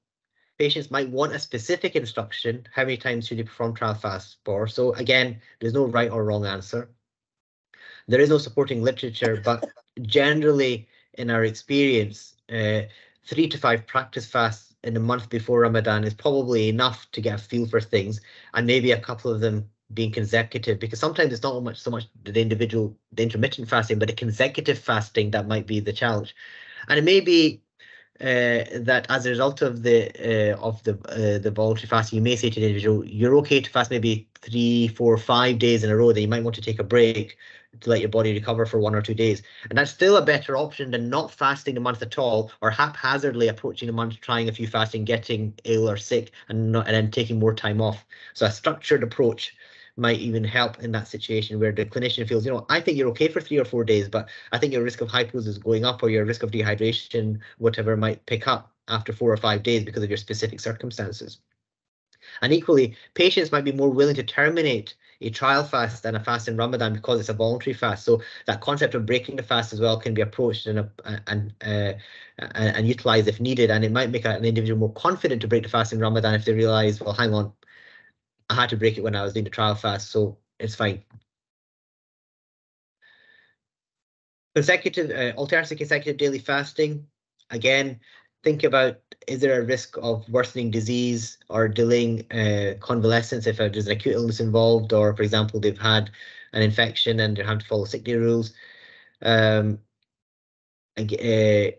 Patients might want a specific instruction. How many times should you perform trial fast for? So again, there's no right or wrong answer. There is no supporting literature, but generally in our experience, uh, three to five practice fasts in a month before Ramadan is probably enough to get a feel for things, and maybe a couple of them being consecutive because sometimes it's not much so much the individual the intermittent fasting but the consecutive fasting that might be the challenge. And it may be uh, that as a result of the uh, of the uh, the voluntary fasting you may say to the individual you're okay to fast maybe three four five days in a row then you might want to take a break to let your body recover for one or two days. And that's still a better option than not fasting a month at all or haphazardly approaching a month, trying a few fasting, getting ill or sick, and, not, and then taking more time off. So a structured approach might even help in that situation where the clinician feels, you know, I think you're okay for three or four days, but I think your risk of hypos is going up or your risk of dehydration, whatever, might pick up after four or five days because of your specific circumstances. And equally, patients might be more willing to terminate a trial fast and a fast in Ramadan because it's a voluntary fast. So that concept of breaking the fast as well can be approached and and uh, and, and utilized if needed. And it might make an individual more confident to break the fast in Ramadan if they realize, well, hang on, I had to break it when I was doing the trial fast, so it's fine. Consecutive, uh, alternative consecutive daily fasting. Again, think about is there a risk of worsening disease or delaying uh, convalescence if there's an acute illness involved, or for example, they've had an infection and they're having to follow sick day rules. Um, uh,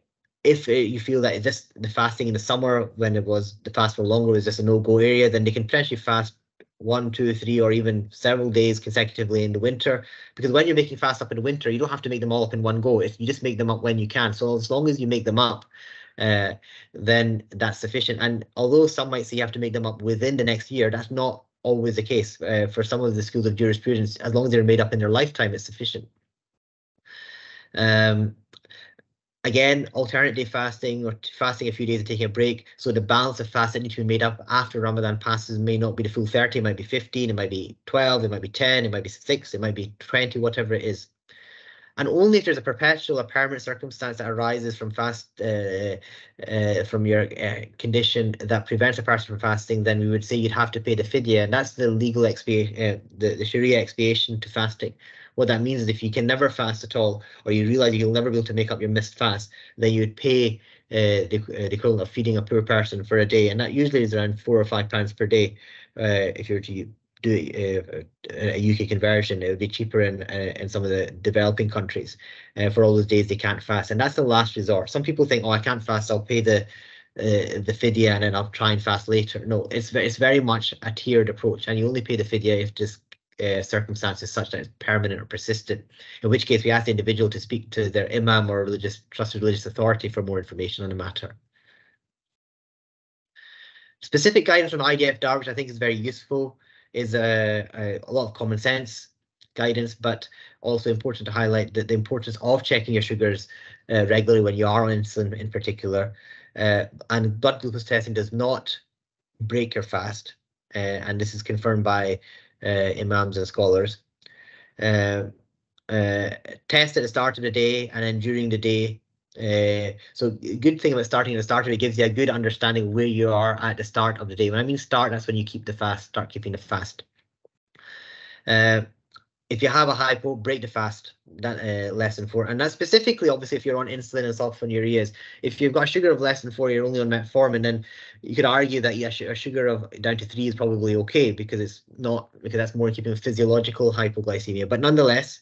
if uh, you feel that this the fasting in the summer when it was the fast for longer is just a no-go area, then they can potentially fast one, two, three, or even several days consecutively in the winter. Because when you're making fast up in the winter, you don't have to make them all up in one go. If you just make them up when you can. So as long as you make them up, uh, then that's sufficient. And although some might say you have to make them up within the next year, that's not always the case. Uh, for some of the schools of jurisprudence, as long as they're made up in their lifetime, it's sufficient. Um, Again, alternate day fasting or fasting a few days and taking a break. So the balance of fast that needs to be made up after Ramadan passes may not be the full 30, it might be 15, it might be 12, it might be 10, it might be 6, it might be 20, whatever it is. And only if there's a perpetual or permanent circumstance that arises from fast uh, uh, from your uh, condition that prevents a person from fasting, then we would say you'd have to pay the fidya, and that's the legal expiation, uh, the, the Sharia expiation to fasting. What that means is if you can never fast at all, or you realize you'll never be able to make up your missed fast, then you would pay uh, the, uh, the, equivalent of feeding a poor person for a day, and that usually is around four or five pounds per day. Uh, if you're to do uh, a UK conversion, it would be cheaper in uh, in some of the developing countries uh, for all those days they can't fast, and that's the last resort. Some people think, oh, I can't fast, I'll pay the the fidya and then I'll try and fast later. No, it's it's very much a tiered approach, and you only pay the fidya if just uh, circumstances such that it's permanent or persistent, in which case we ask the individual to speak to their imam or religious trusted religious authority for more information on the matter. Specific guidance from IDF DAR, which I think is very useful, is a, a, a lot of common sense guidance, but also important to highlight that the importance of checking your sugars uh, regularly when you are on insulin in particular. Uh, and blood glucose testing does not break your fast. Uh, and this is confirmed by uh, imams and scholars. Uh, uh, test at the start of the day and then during the day. Uh, so good thing about starting at the start of it gives you a good understanding where you are at the start of the day. When I mean start, that's when you keep the fast, start keeping the fast. Uh, if you have a hypo, break the fast. That uh, less than four, and that's specifically obviously if you're on insulin and sulfonylureas. If you've got sugar of less than four, you're only on metformin. Then you could argue that yeah, a sugar of down to three is probably okay because it's not because that's more in keeping with physiological hypoglycemia. But nonetheless,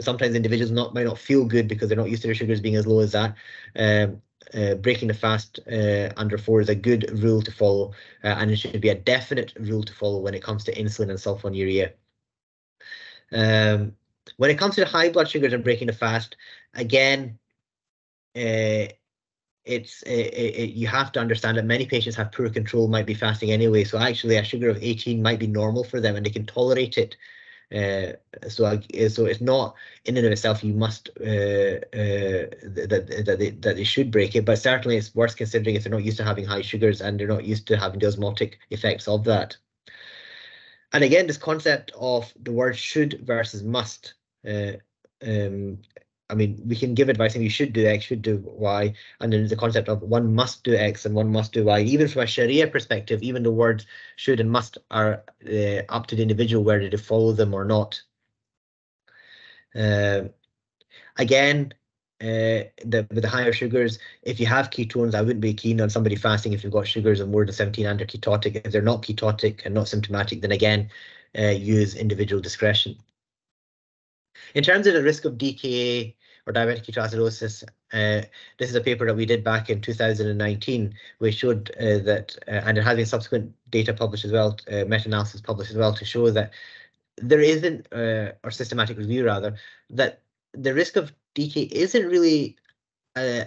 sometimes individuals not might not feel good because they're not used to their sugars being as low as that. Um, uh, breaking the fast uh, under four is a good rule to follow, uh, and it should be a definite rule to follow when it comes to insulin and sulfonylurea. Um, when it comes to high blood sugars and breaking the fast, again, uh, it's uh, it, you have to understand that many patients have poor control, might be fasting anyway. So actually, a sugar of 18 might be normal for them, and they can tolerate it. Uh, so, uh, so it's not in and of itself you must uh, uh, that that they, that they should break it, but certainly it's worth considering if they're not used to having high sugars and they're not used to having the osmotic effects of that. And again, this concept of the word should versus must. Uh, um, I mean, we can give advice and we should do X, should do Y, and then the concept of one must do X and one must do Y. Even from a Sharia perspective, even the words should and must are uh, up to the individual whether to follow them or not. Uh, again, uh, the with the higher sugars, if you have ketones, I wouldn't be keen on somebody fasting if you've got sugars of more than 17 under ketotic. If they're not ketotic and not symptomatic, then again, uh, use individual discretion. In terms of the risk of DKA or diabetic ketoacidosis, uh, this is a paper that we did back in 2019, which showed uh, that, uh, and it has been subsequent data published as well, uh, meta-analysis published as well, to show that there isn't, or systematic review rather, that the risk of DK isn't really uh,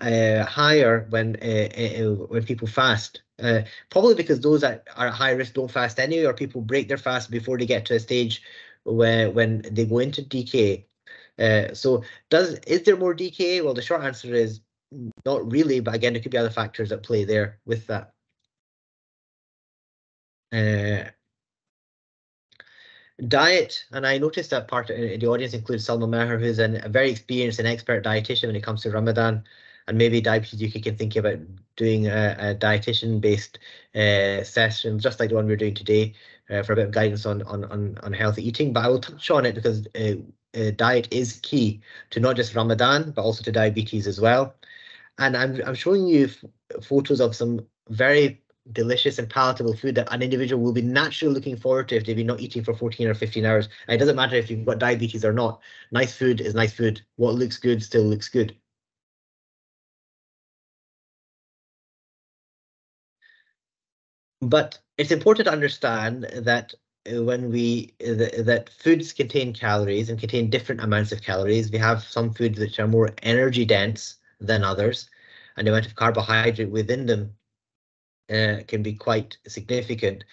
uh, higher when uh, uh, when people fast. Uh, probably because those that are at high risk don't fast anyway, or people break their fast before they get to a stage where when they go into DKA. Uh, so, does is there more DKA? Well, the short answer is not really, but again, there could be other factors at play there with that. Uh, diet, and I noticed that part of the audience includes Salma Meher, who's an, a very experienced and expert dietitian when it comes to Ramadan, and maybe Diabetes UK can think about doing a, a dietitian-based uh, session, just like the one we're doing today, uh, for a bit of guidance on, on, on, on healthy eating. But I will touch on it because uh, uh, diet is key to not just Ramadan, but also to diabetes as well. And I'm, I'm showing you photos of some very delicious and palatable food that an individual will be naturally looking forward to if they've been not eating for 14 or 15 hours. And it doesn't matter if you've got diabetes or not. Nice food is nice food. What looks good still looks good. But it's important to understand that when we that foods contain calories and contain different amounts of calories. We have some foods which are more energy dense than others, and the amount of carbohydrate within them uh, can be quite significant.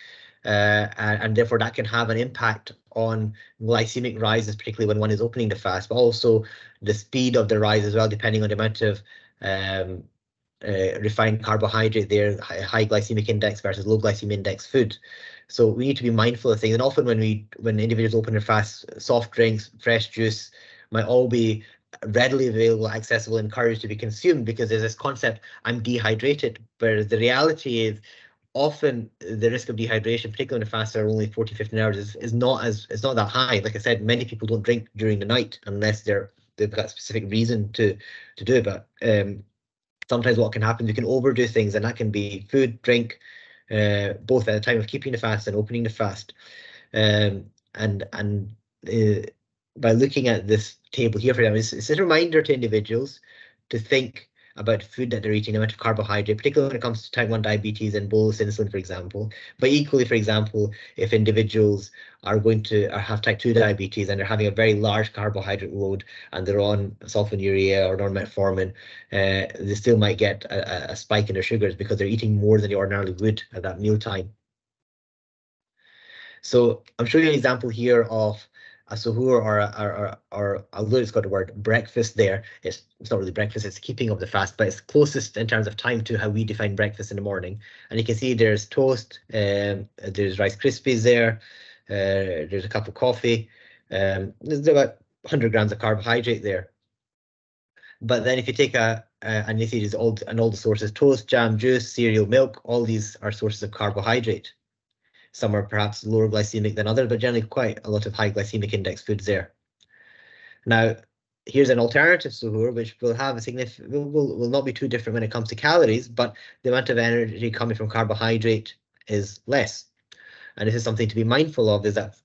Uh, and, and, therefore that can have an impact on glycemic rises, particularly when one is opening the fast, but also the speed of the rise as well, depending on the amount of um, uh, refined carbohydrate there, high glycemic index versus low glycemic index food. So we need to be mindful of things. And often when we when individuals open their fast, soft drinks, fresh juice might all be readily available, accessible, encouraged to be consumed because there's this concept I'm dehydrated. Whereas the reality is often the risk of dehydration, particularly in a fast are only 40, 15 hours, is, is not as it's not that high. Like I said, many people don't drink during the night unless they're they've got a specific reason to to do it. But um, sometimes what can happen, you can overdo things, and that can be food, drink, uh, both at the time of keeping the fast and opening the fast. Um, and and uh, by looking at this table here for them, it's, it's a reminder to individuals to think about food that they're eating, the amount of carbohydrate, particularly when it comes to type 1 diabetes and bolus insulin, for example. But equally, for example, if individuals are going to have type 2 diabetes and they're having a very large carbohydrate load and they're on sulfonylurea or non-metformin, uh, they still might get a, a spike in their sugars because they're eating more than they ordinarily would at that meal time. So I'm showing you an example here of a suhoor or, or, or, or it's got the word breakfast there, it's, it's not really breakfast, it's keeping of the fast, but it's closest in terms of time to how we define breakfast in the morning. And you can see there's toast, um, there's Rice Krispies there, uh, there's a cup of coffee, um, there's about 100 grams of carbohydrate there. But then if you take a, uh, and you see there's all, and all the sources, toast, jam, juice, cereal, milk, all these are sources of carbohydrate. Some are perhaps lower glycemic than others, but generally quite a lot of high glycemic index foods there. Now, here's an alternative suhoor, which will have a significant, will, will, will not be too different when it comes to calories, but the amount of energy coming from carbohydrate is less. And this is something to be mindful of is that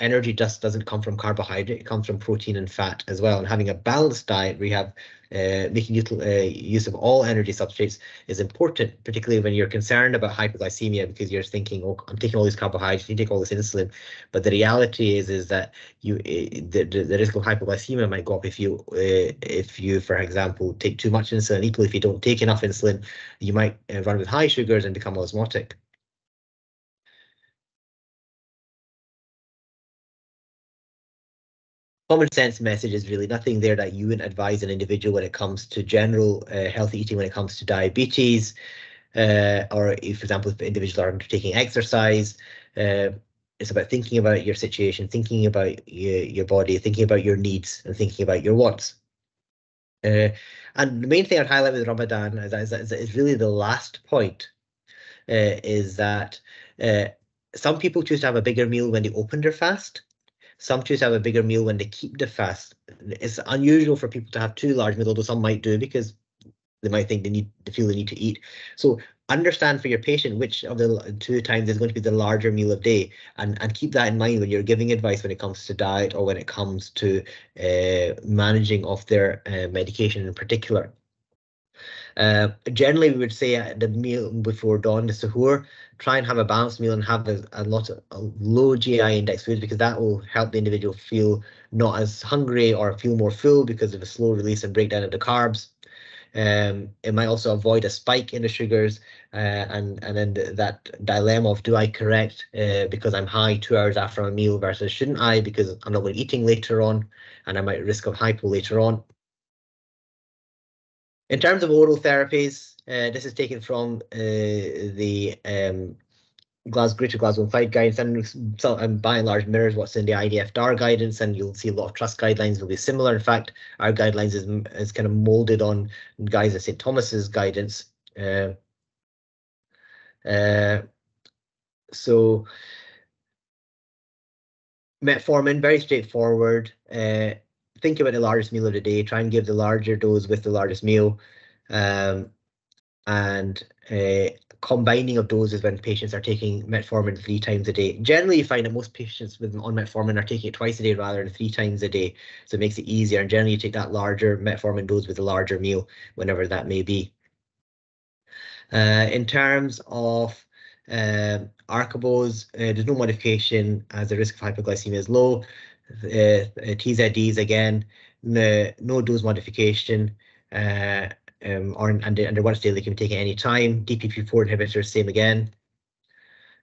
energy just doesn't come from carbohydrate, it comes from protein and fat as well. And having a balanced diet, we have uh, making use, uh, use of all energy substrates is important, particularly when you're concerned about hypoglycemia because you're thinking, oh, I'm taking all these carbohydrates, you take all this insulin. But the reality is, is that you uh, the, the risk of hypoglycemia might go up if you uh, if you, for example, take too much insulin. Equally, if you don't take enough insulin, you might uh, run with high sugars and become osmotic. Common sense message is really nothing there that you wouldn't advise an individual when it comes to general uh, healthy eating, when it comes to diabetes, uh, or if, for example, if individuals are undertaking exercise. Uh, it's about thinking about your situation, thinking about your, your body, thinking about your needs, and thinking about your wants. Uh, and the main thing I'd highlight with Ramadan is, is, is really the last point, uh, is that uh, some people choose to have a bigger meal when they open their fast, some choose to have a bigger meal when they keep the fast. It's unusual for people to have two large meals, although some might do because they might think they need to feel they need to eat. So understand for your patient which of the two times is going to be the larger meal of day and and keep that in mind when you're giving advice when it comes to diet or when it comes to uh, managing of their uh, medication in particular uh, generally, we would say at the meal before dawn, the suhoor, try and have a balanced meal and have a, a lot of a low GI index foods because that will help the individual feel not as hungry or feel more full because of a slow release and breakdown of the carbs. Um, it might also avoid a spike in the sugars uh, and, and then th that dilemma of do I correct uh, because I'm high two hours after a meal versus shouldn't I because I'm not going to be eating later on and I might risk of hypo later on. In terms of oral therapies, uh, this is taken from uh, the um, Glasgow, Greater Glasgow Clyde guidance and, so, and by and large mirrors what's in the IDF-DAR guidance and you'll see a lot of trust guidelines will be similar. In fact, our guidelines is, is kind of molded on Guy's at St. Thomas's guidance. Uh, uh, so metformin, very straightforward. Uh, think about the largest meal of the day. Try and give the larger dose with the largest meal. Um, and uh, combining of doses when patients are taking metformin three times a day. Generally, you find that most patients with on metformin are taking it twice a day rather than three times a day. So it makes it easier. And generally, you take that larger metformin dose with a larger meal, whenever that may be. Uh, in terms of acarbose, uh, there's no modification as the risk of hypoglycemia is low. Uh, TZDs again, no, no dose modification. Uh, um, or under, under once daily can be taken any time. DPP4 inhibitors, same again.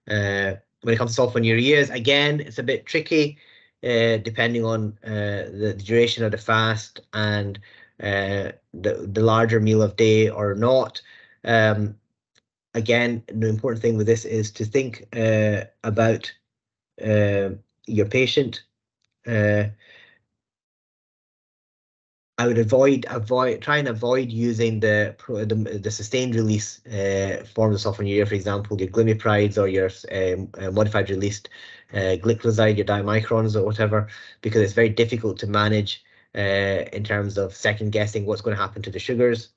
Uh, when it comes to sulfonylureas, again, it's a bit tricky uh, depending on uh, the, the, duration of the fast and uh, the, the larger meal of day or not. Um, again, the important thing with this is to think uh, about uh, your patient. Uh, I would avoid avoid try and avoid using the the, the sustained release uh, forms of sulfonylurea, for example, your glimepirides or your um, uh, modified released uh, gliclazide, your diamicrons or whatever, because it's very difficult to manage uh, in terms of second guessing what's going to happen to the sugars.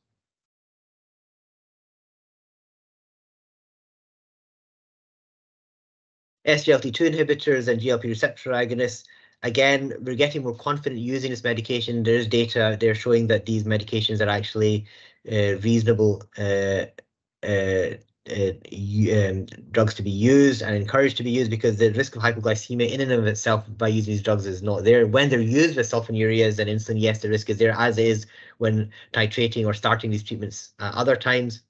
SGLT2 inhibitors and GLP receptor agonists again, we're getting more confident using this medication. There's data there showing that these medications are actually uh, reasonable uh, uh, uh um, drugs to be used and encouraged to be used because the risk of hypoglycemia in and of itself by using these drugs is not there. When they're used with sulfonylureas and insulin, yes, the risk is there, as is when titrating or starting these treatments at other times.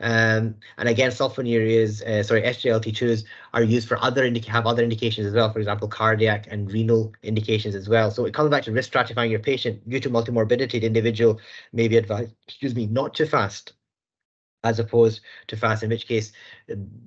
Um, and again, sulfonylureas, uh, sorry, SGLT2s are used for other have other indications as well, for example, cardiac and renal indications as well. So it comes back to risk stratifying your patient due to multimorbidity. The individual may be advised, excuse me, not to fast as opposed to fast, in which case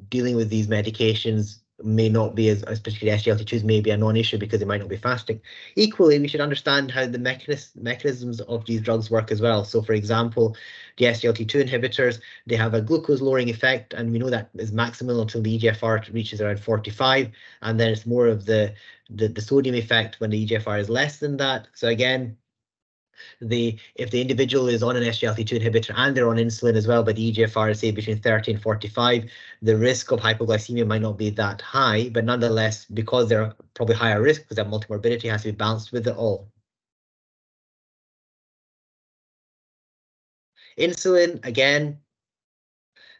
dealing with these medications may not be as, particularly SGLT2s may be a non-issue because they might not be fasting. Equally, we should understand how the mechanism, mechanisms of these drugs work as well. So for example, the SGLT2 inhibitors, they have a glucose lowering effect and we know that is maximal until the EGFR reaches around 45 and then it's more of the, the, the sodium effect when the EGFR is less than that. So again, the if the individual is on an SGLT2 inhibitor and they're on insulin as well, but the EGFR is say between 30 and 45, the risk of hypoglycemia might not be that high, but nonetheless, because they're probably higher risk because that multimorbidity has to be balanced with it all. Insulin, again,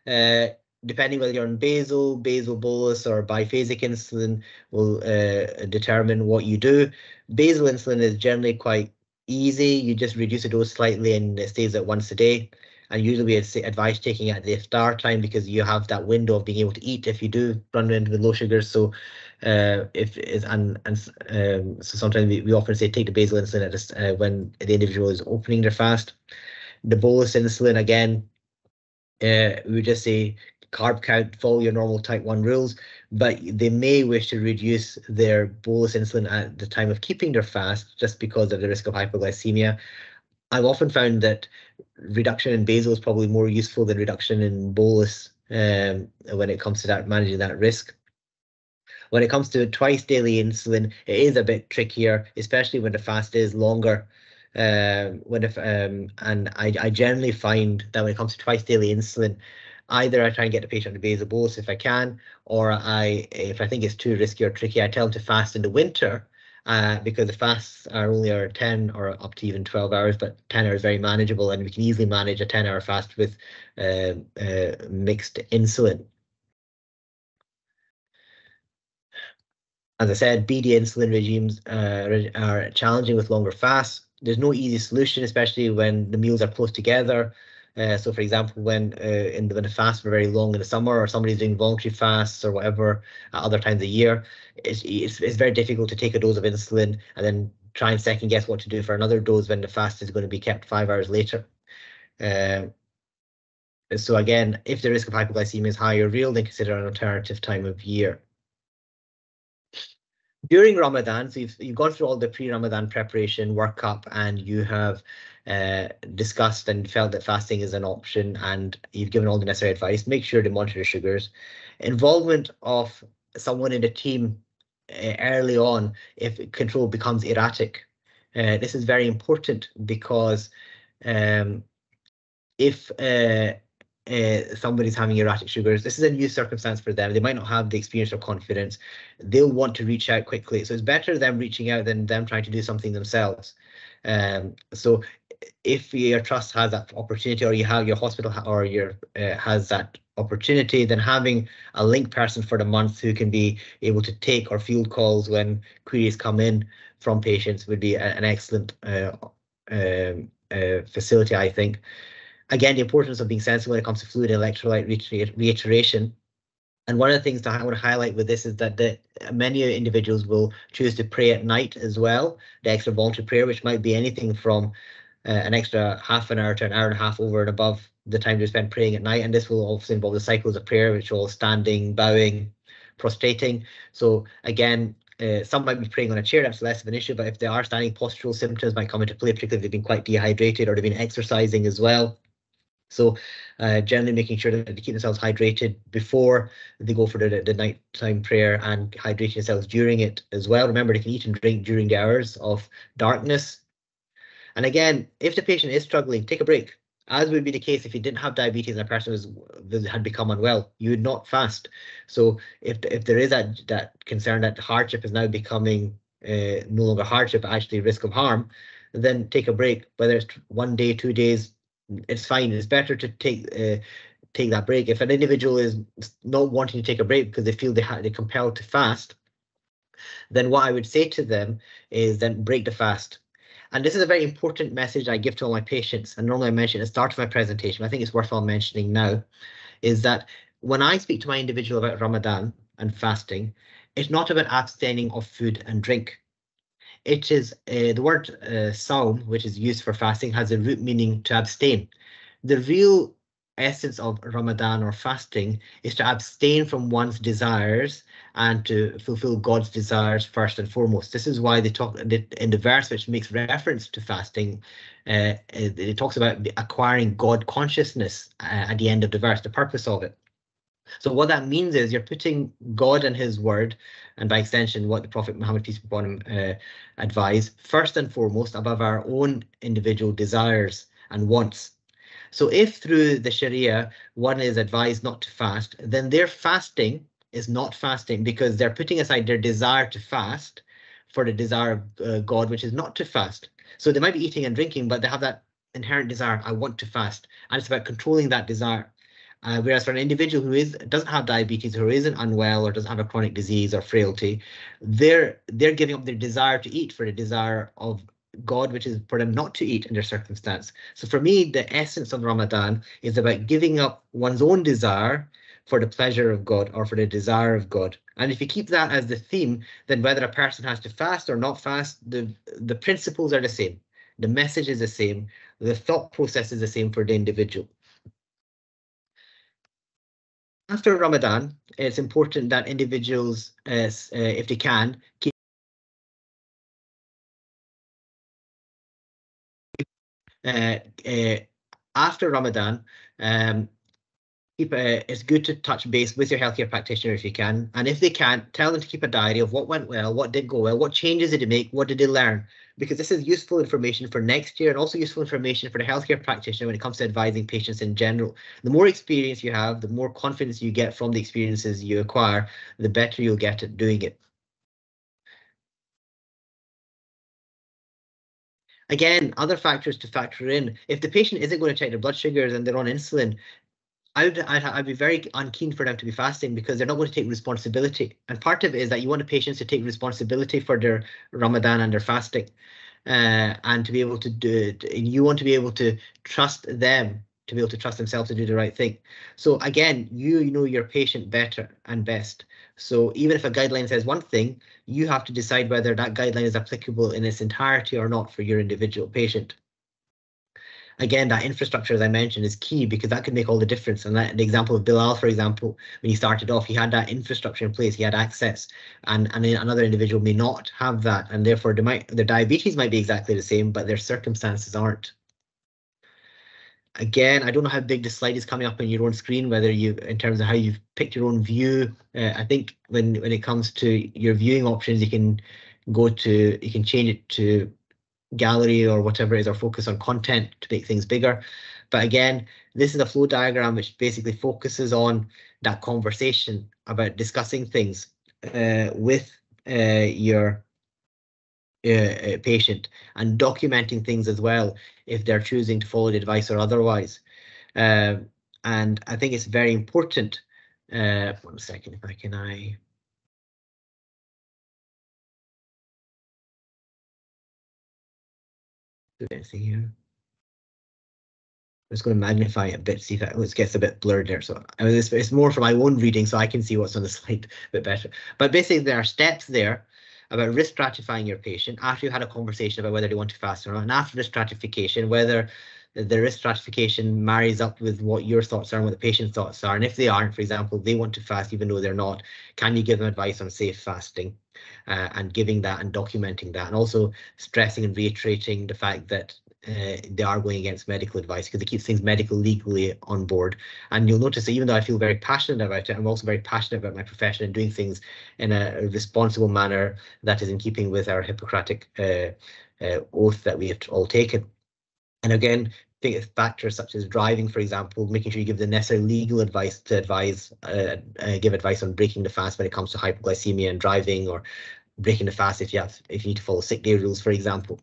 uh, depending whether you're on basal, basal bolus, or biphasic insulin will uh, determine what you do. Basal insulin is generally quite easy. You just reduce the dose slightly and it stays at once a day. And usually we advise taking it at the iftar time because you have that window of being able to eat if you do run into with low sugars. So uh, if is and and um, so sometimes we, we often say take the basal insulin at this, uh, when the individual is opening their fast. The bolus insulin again, uh, we would just say carb count, follow your normal type 1 rules, but they may wish to reduce their bolus insulin at the time of keeping their fast just because of the risk of hypoglycemia. I've often found that reduction in basal is probably more useful than reduction in bolus um, when it comes to that managing that risk. When it comes to twice daily insulin, it is a bit trickier, especially when the fast is longer. Um, when if um, and I, I generally find that when it comes to twice daily insulin, either I try and get the patient to basal if I can, or I, if I think it's too risky or tricky, I tell them to fast in the winter uh, because the fasts are only are 10 or up to even 12 hours, but 10 hours very manageable and we can easily manage a 10 hour fast with uh, uh, mixed insulin. As I said, BD insulin regimes uh, are challenging with longer fasts. there's no easy solution, especially when the meals are close together. Uh, so, for example, when uh, in the, when the fasts very long in the summer, or somebody's doing voluntary fasts or whatever at other times of year, it's, it's, it's very difficult to take a dose of insulin and then try and second guess what to do for another dose when the fast is going to be kept five hours later. Uh, so again, if the risk of hypoglycemia is high or real, then consider an alternative time of year. During Ramadan, so you've, you've gone through all the pre-Ramadan preparation workup and you have uh, discussed and felt that fasting is an option and you've given all the necessary advice, make sure to monitor sugars. Involvement of someone in the team uh, early on if control becomes erratic. Uh, this is very important because um, if uh, uh, somebody's having erratic sugars, this is a new circumstance for them. They might not have the experience or confidence. They'll want to reach out quickly. So it's better them reaching out than them trying to do something themselves. Um, so if your trust has that opportunity or you have your hospital or your uh, has that opportunity, then having a link person for the month who can be able to take or field calls when queries come in from patients would be a, an excellent uh, um, uh, facility, I think. Again, the importance of being sensible when it comes to fluid electrolyte reiteration. And one of the things that I want to highlight with this is that the, many individuals will choose to pray at night as well, the extra voluntary prayer, which might be anything from uh, an extra half an hour to an hour and a half over and above the time they spend praying at night. And this will also involve the cycles of prayer, which will standing, bowing, prostrating. So again, uh, some might be praying on a chair, that's less of an issue, but if they are standing, postural symptoms might come into play, particularly if they've been quite dehydrated or they've been exercising as well. So uh, generally making sure that they keep themselves hydrated before they go for the, the nighttime prayer and hydrating themselves during it as well. Remember, they can eat and drink during the hours of darkness. And again, if the patient is struggling, take a break. As would be the case if you didn't have diabetes and a person was, had become unwell, you would not fast. So if if there is that that concern that hardship is now becoming uh, no longer hardship, actually risk of harm, then take a break. Whether it's one day, two days, it's fine. It's better to take uh, take that break. If an individual is not wanting to take a break because they feel they ha- they're compelled to fast, then what I would say to them is then break the fast. And this is a very important message I give to all my patients. And normally I mention at the start of my presentation, I think it's worthwhile mentioning now, is that when I speak to my individual about Ramadan and fasting, it's not about abstaining of food and drink. It is uh, the word uh, saum, which is used for fasting, has a root meaning to abstain. The real essence of Ramadan or fasting is to abstain from one's desires and to fulfill God's desires first and foremost. This is why they talk in the verse which makes reference to fasting. Uh, it, talks about acquiring God consciousness uh, at the end of the verse, the purpose of it. So what that means is you're putting God and His Word, and by extension, what the Prophet Muhammad peace be upon him uh, advised, first and foremost above our own individual desires and wants. So if through the Sharia one is advised not to fast, then their fasting is not fasting because they're putting aside their desire to fast for the desire of uh, God, which is not to fast. So they might be eating and drinking, but they have that inherent desire, I want to fast. And it's about controlling that desire. Uh, whereas for an individual who is doesn't have diabetes, who isn't unwell or doesn't have a chronic disease or frailty, they're they're giving up their desire to eat for the desire of God, which is for them not to eat in their circumstance. So for me, the essence of Ramadan is about giving up one's own desire for the pleasure of God or for the desire of God. And if you keep that as the theme, then whether a person has to fast or not fast, the the principles are the same. The message is the same. The thought process is the same for the individual after Ramadan, it's important that individuals, uh, uh, if they can, keep uh, uh, after Ramadan, um, keep uh, it's good to touch base with your healthcare practitioner if you can. And if they can't, tell them to keep a diary of what went well, what did go well, what changes did they make, what did they learn, because this is useful information for next year and also useful information for the healthcare practitioner when it comes to advising patients in general. The more experience you have, the more confidence you get from the experiences you acquire, the better you'll get at doing it. Again, other factors to factor in. If the patient isn't going to check their blood sugars and they're on insulin, I would I'd, I'd, be very unkeen for them to be fasting because they're not going to take responsibility. And part of it is that you want the patients to take responsibility for their Ramadan and their fasting. uh, and to be able to do it. You want to be able to trust them to be able to trust themselves to do the right thing. So again, you know your patient better and best. So even if a guideline says one thing, you have to decide whether that guideline is applicable in its entirety or not for your individual patient. Again, that infrastructure, as I mentioned, is key because that could make all the difference. And that, the example of Bilal, for example, when he started off, he had that infrastructure in place, he had access, and, and another individual may not have that, and therefore they might, their diabetes might be exactly the same, but their circumstances aren't. Again, I don't know how big the slide is coming up on your own screen, whether you, in terms of how you've picked your own view. Uh, I think when when it comes to your viewing options, you can go to, you can change it to gallery or whatever it is, or focus on content to make things bigger. But again, this is a flow diagram which basically focuses on that conversation about discussing things uh, with uh, your uh, patient and documenting things as well if they're choosing to follow the advice or otherwise. Uh, and I think it's very important. Uh, one second, if I can, I. Do anything here. I'm just going to magnify it a bit, see if it gets a bit blurred there. So I mean, it's, it's more for my own reading, so I can see what's on the slide a bit better. But basically, there are steps there about risk stratifying your patient after you had a conversation about whether they want to fast or not, and after the stratification, whether the risk stratification marries up with what your thoughts are and what the patient's thoughts are. And if they aren't, for example, they want to fast even though they're not, can you give them advice on safe fasting uh, and giving that and documenting that and also stressing and reiterating the fact that uh, they are going against medical advice because it keeps things medical legally on board. And you'll notice that even though I feel very passionate about it, I'm also very passionate about my profession and doing things in a responsible manner that is in keeping with our Hippocratic uh, uh, oath that we have all taken. And again, factors such as driving, for example, making sure you give the necessary legal advice to advise, uh, uh, give advice on breaking the fast when it comes to hypoglycemia and driving, or breaking the fast if you have if you need to follow sick day rules, for example.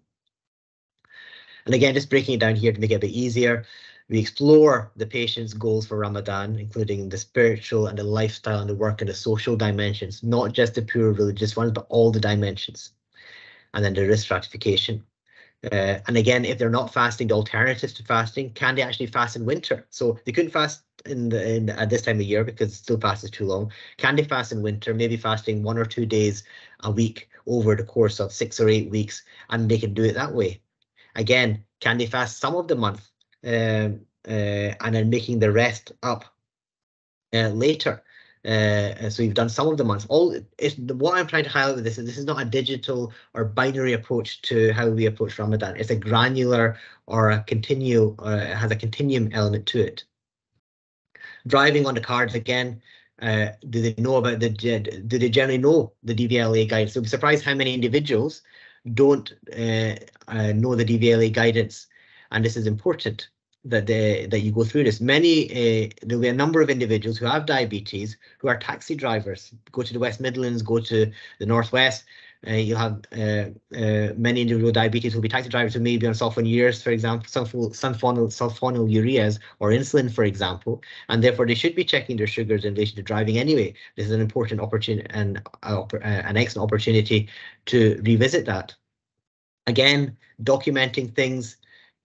And again, just breaking it down here to make it a bit easier, we explore the patient's goals for Ramadan, including the spiritual and the lifestyle and the work and the social dimensions, not just the pure religious ones, but all the dimensions. And then the risk stratification. Uh, and again, if they're not fasting, the alternatives to fasting, can they actually fast in winter? So they couldn't fast in, the, in at this time of year because still fast is too long. Can they fast in winter? Maybe fasting one or two days a week over the course of six or eight weeks, and they can do it that way. Again, can they fast some of the month um, uh, and then making the rest up uh, later? Uh, so you've done some of the months. All what I'm trying to highlight with this is this is not a digital or binary approach to how we approach Ramadan. It's a granular or a continue uh, has a continuum element to it. Driving on the cards again. Uh, do they know about the do they generally know the DVLA guidance? So be surprised how many individuals don't uh, uh, know the DVLA guidance, and this is important that they, that you go through this. Many uh, there'll be a number of individuals who have diabetes who are taxi drivers. Go to the West Midlands, go to the Northwest. Uh, you'll have uh, uh, many individual diabetes who will be taxi drivers who may be on sulfonylureas, for example, sulfonyl, sulfonylureas or insulin, for example, and therefore they should be checking their sugars in relation to driving anyway. This is an important opportunity and an excellent opportunity to revisit that. Again, documenting things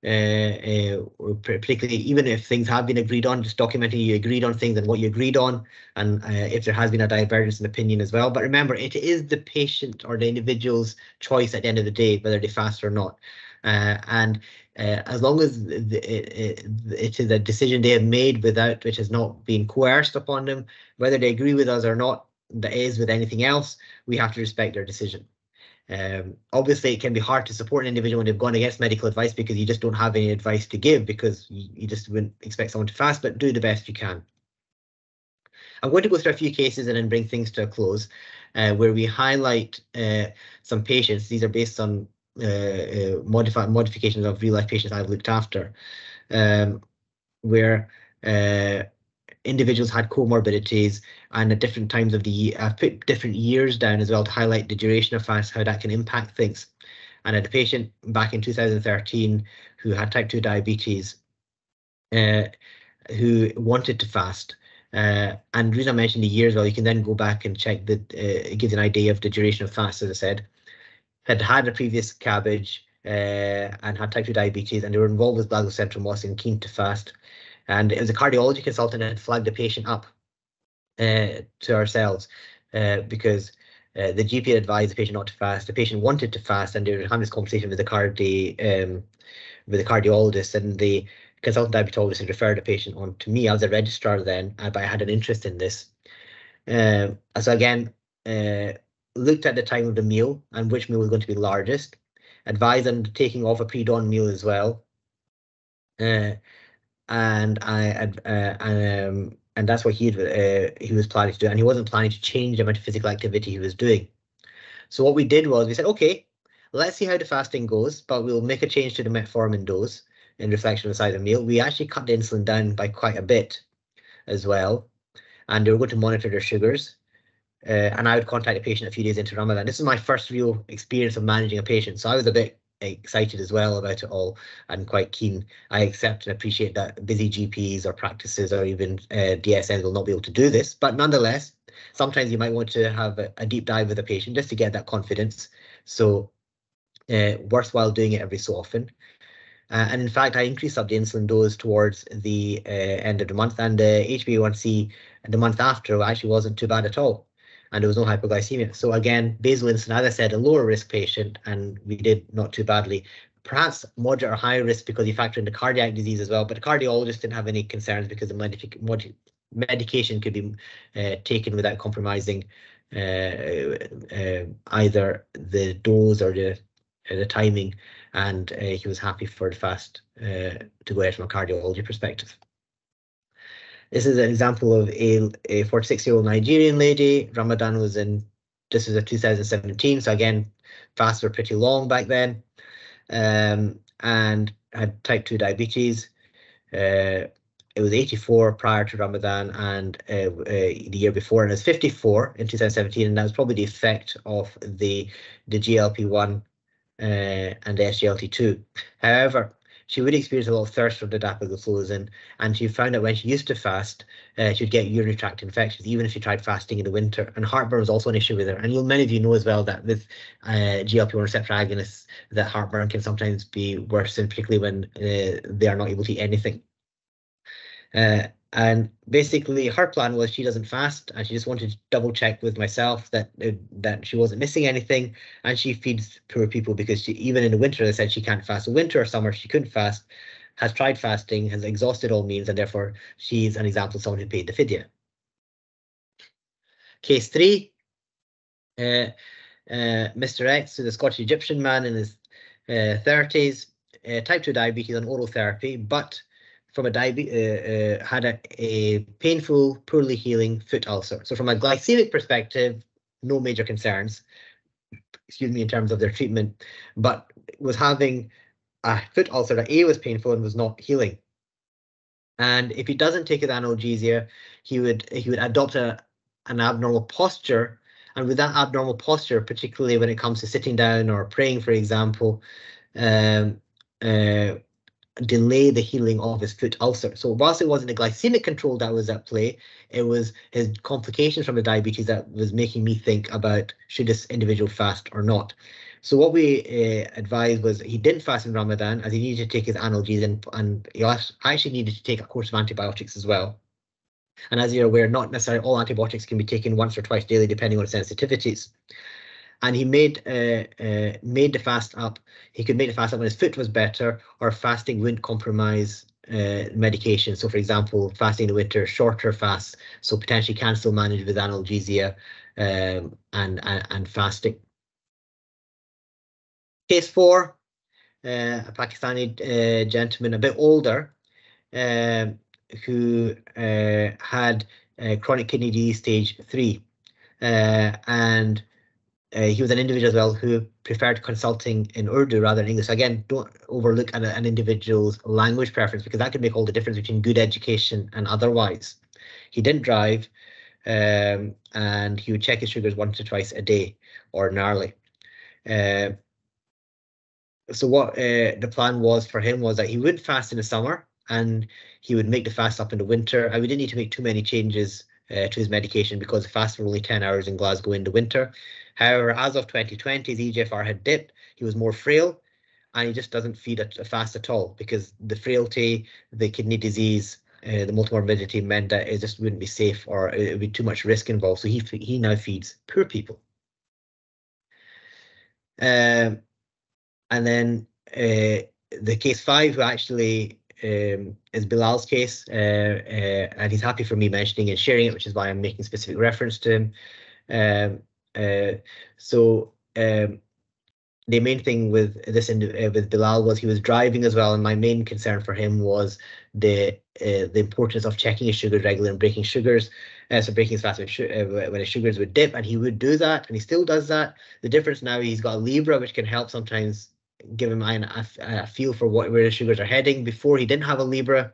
uh, uh, particularly even if things have been agreed on, just documenting you agreed on things and what you agreed on, and uh, if there has been a divergence in opinion as well. But remember, it is the patient or the individual's choice at the end of the day whether they fast or not. Uh, and uh, as long as the, it, it is a decision they have made without which has not been coerced upon them, whether they agree with us or not, that is with anything else, we have to respect their decision. Um, obviously, it can be hard to support an individual when they've gone against medical advice because you just don't have any advice to give because you, you just wouldn't expect someone to fast, but do the best you can. I'm going to go through a few cases and then bring things to a close uh, where we highlight uh, some patients. These are based on uh, uh modified modifications of real life patients I've looked after, um, where uh, individuals had comorbidities and at different times of the year. I've put different years down as well to highlight the duration of fast, how that can impact things. And I had a patient back in 2013 who had type 2 diabetes uh, who wanted to fast. Uh, and the reason I mentioned the years, well, you can then go back and check that uh, it gives an idea of the duration of fast, as I said. Had had a previous CABG, uh, and had type 2 diabetes, and they were involved with Glasgow Central Mosque and keen to fast. And it was a cardiology consultant that flagged the patient up uh, to ourselves uh, because uh, the GP advised the patient not to fast. The patient wanted to fast, and they were having this conversation with the cardi um, with the cardiologist, and the consultant diabetologist had referred the patient on to me. I was a registrar then, but I had an interest in this. Uh, so again, uh, looked at the time of the meal and which meal was going to be largest. Advised on taking off a pre-dawn meal as well. Uh, and I uh, um, and that's what he uh, he was planning to do, and he wasn't planning to change the amount of physical activity he was doing. So what we did was we said, okay, let's see how the fasting goes, but we'll make a change to the metformin dose in reflection of the size of the meal. We actually cut the insulin down by quite a bit as well, and they were going to monitor their sugars. Uh, and I would contact a patient a few days into Ramadan. This is my first real experience of managing a patient, so I was a bit excited as well about it all and quite keen. I accept and appreciate that busy GPs or practices or even uh, DSNs will not be able to do this, but nonetheless, sometimes you might want to have a, a deep dive with a patient just to get that confidence. So uh, worthwhile doing it every so often. Uh, and in fact, I increased up the insulin dose towards the uh, end of the month, and the HbA1c the month after actually wasn't too bad at all and there was no hypoglycemia. So again, basal insulin, as I said, a lower risk patient, and we did not too badly. Perhaps moderate or high risk because you factor in the cardiac disease as well, but the cardiologist didn't have any concerns because the medic medication could be uh, taken without compromising uh, uh, either the dose or the uh, the timing, and uh, he was happy for the fast uh, to go ahead from a cardiology perspective. This is an example of a, a 46 year old Nigerian lady. Ramadan was in, this is a 2017. So again, fasts were pretty long back then. Um, and had type 2 diabetes. Uh, it was 84 prior to Ramadan and uh, uh, the year before, and it was 54 in 2017, and that was probably the effect of the the GLP-1 uh, and the SGLT2. However, she would experience a lot of thirst from the dapagliflozin, and she found that when she used to fast, uh, she'd get urinary tract infections, even if she tried fasting in the winter. And heartburn was also an issue with her. And many of you know as well that with uh, GLP-1 receptor agonists, that heartburn can sometimes be worse, and particularly when uh, they are not able to eat anything. Uh, and basically her plan was she doesn't fast and she just wanted to double check with myself that uh, that she wasn't missing anything and she feeds poor people because she, even in the winter they said she can't fast winter or summer she couldn't fast has tried fasting has exhausted all means and therefore she's an example of someone who paid the fidya case three uh, uh, Mr. X, who's a Scottish Egyptian man in his uh, 30s, uh, type 2 diabetes on oral therapy, but from a diabetes uh, uh, had a, a painful, poorly healing foot ulcer. So from a glycemic perspective, no major concerns, excuse me, in terms of their treatment, but was having a foot ulcer that A was painful and was not healing. And if he doesn't take his analgesia, he would he would adopt a an abnormal posture. And with that abnormal posture, particularly when it comes to sitting down or praying, for example, um, uh, delay the healing of his foot ulcer. So whilst it wasn't the glycemic control that was at play, it was his complications from the diabetes that was making me think about should this individual fast or not. So what we uh, advised was he didn't fast in Ramadan as he needed to take his analgesics and, and he actually needed to take a course of antibiotics as well. And as you're aware, not necessarily all antibiotics can be taken once or twice daily, depending on sensitivities and he made uh, uh, made the fast up. He could make the fast up when his foot was better, or fasting wouldn't compromise uh, medication. So, for example, fasting in the winter, shorter fasts, so potentially can still manage with analgesia um, and, and, and fasting. Case four, uh, a Pakistani uh, gentleman, a bit older, um, who uh, had chronic kidney disease stage three, and uh, he was an individual as well who preferred consulting in Urdu rather than English. Again, don't overlook an, an, individual's language preference because that could make all the difference between good education and otherwise. He didn't drive um, and he would check his sugars once or twice a day ordinarily. Uh, so what uh, the plan was for him was that he would fast in the summer and he would make the fast up in the winter. And we didn't need to make too many changes uh, to his medication because the fast were only 10 hours in Glasgow in the winter. However, as of 2020, his EGFR had dipped. He was more frail, and he just doesn't feed a, a fast at all because the frailty, the kidney disease, uh, the multiple morbidity meant that it just wouldn't be safe or it would be too much risk involved. So he he now feeds poor people. Um, and then uh, the case five, who actually um, is Bilal's case, uh, uh, and he's happy for me mentioning and sharing it, which is why I'm making specific reference to him. Um, so um, the main thing with this uh, with Bilal was he was driving as well, and my main concern for him was the uh, the importance of checking his sugars regularly and breaking sugars. Uh, so breaking his fast when, uh, when his sugars would dip, and he would do that, and he still does that. The difference now he's got a Libre, which can help sometimes give him a, a, feel for what where his sugars are heading. Before he didn't have a Libre,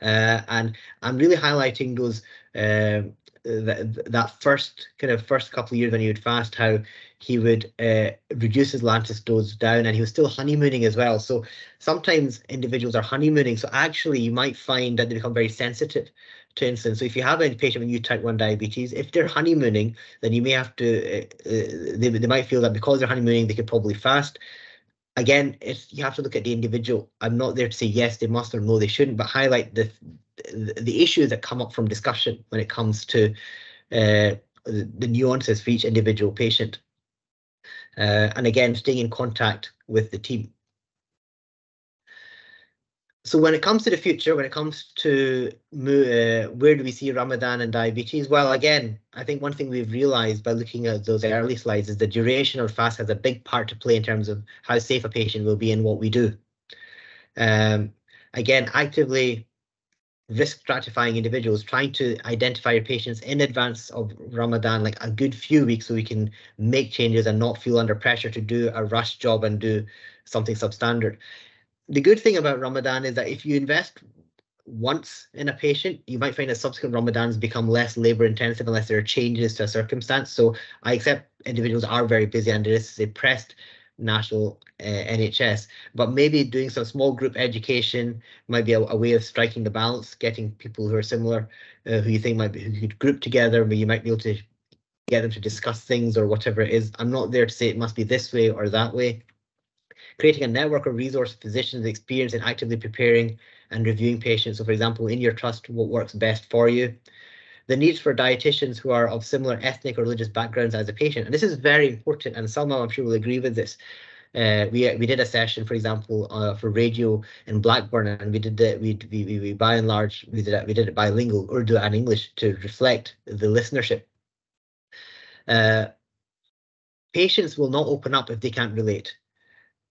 uh, and I'm really highlighting those um, that, that first kind of first couple of years when he would fast, how he would uh, reduce his Lantus dose down and he was still honeymooning as well. So sometimes individuals are honeymooning. So actually you might find that they become very sensitive to insulin. So if you have a patient with new type 1 diabetes, if they're honeymooning, then you may have to, uh, uh, they, they might feel that because they're honeymooning, they could probably fast. Again, you have to look at the individual, I'm not there to say yes, they must or no, they shouldn't, but highlight the the issues that come up from discussion when it comes to uh, the nuances for each individual patient. Uh, and again, staying in contact with the team. So when it comes to the future, when it comes to uh, where do we see Ramadan and diabetes? Well, again, I think one thing we've realized by looking at those early slides is the duration of fast has a big part to play in terms of how safe a patient will be in what we do. Um, again, actively risk stratifying individuals, trying to identify your patients in advance of Ramadan, like a good few weeks, so we can make changes and not feel under pressure to do a rush job and do something substandard. The good thing about Ramadan is that if you invest once in a patient, you might find that subsequent Ramadans become less labor intensive unless there are changes to a circumstance. So I accept individuals are very busy and this is a pressed national uh, NHS, but maybe doing some small group education might be a, a, way of striking the balance, getting people who are similar, uh, who you think might be who could group together, but you might be able to get them to discuss things or whatever it is. I'm not there to say it must be this way or that way. Creating a network of resource physicians experienced in actively preparing and reviewing patients. So, for example, in your trust, what works best for you the needs for dietitians who are of similar ethnic or religious backgrounds as a patient. And this is very important, and Salma, I'm sure, will agree with this. Uh, we we did a session, for example, uh, for radio in Blackburn, and we did that. We, we we by and large we did it, we did it bilingual, Urdu and English, to reflect the listenership. Uh, patients will not open up if they can't relate.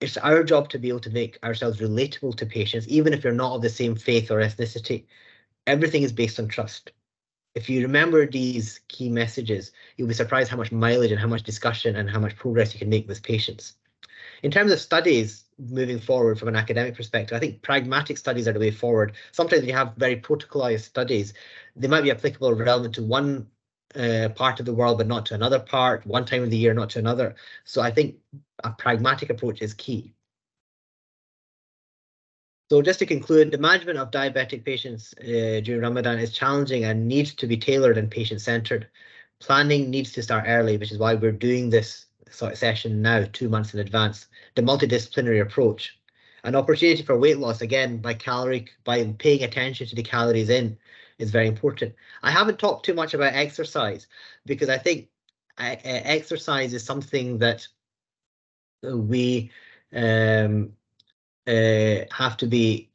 It's our job to be able to make ourselves relatable to patients, even if you're not of the same faith or ethnicity. Everything is based on trust if you remember these key messages, you'll be surprised how much mileage and how much discussion and how much progress you can make with patients. In terms of studies moving forward from an academic perspective, I think pragmatic studies are the way forward. Sometimes you have very protocolized studies, they might be applicable or relevant to one uh, part of the world, but not to another part, one time of the year, not to another. So I think a pragmatic approach is key. So just to conclude, the management of diabetic patients uh, during Ramadan is challenging and needs to be tailored and patient-centered. Planning needs to start early, which is why we're doing this sort of session now, two months in advance. The multidisciplinary approach, an opportunity for weight loss, again, by calorie, by paying attention to the calories in is very important. I haven't talked too much about exercise because I think uh, exercise is something that we um, uh, have to be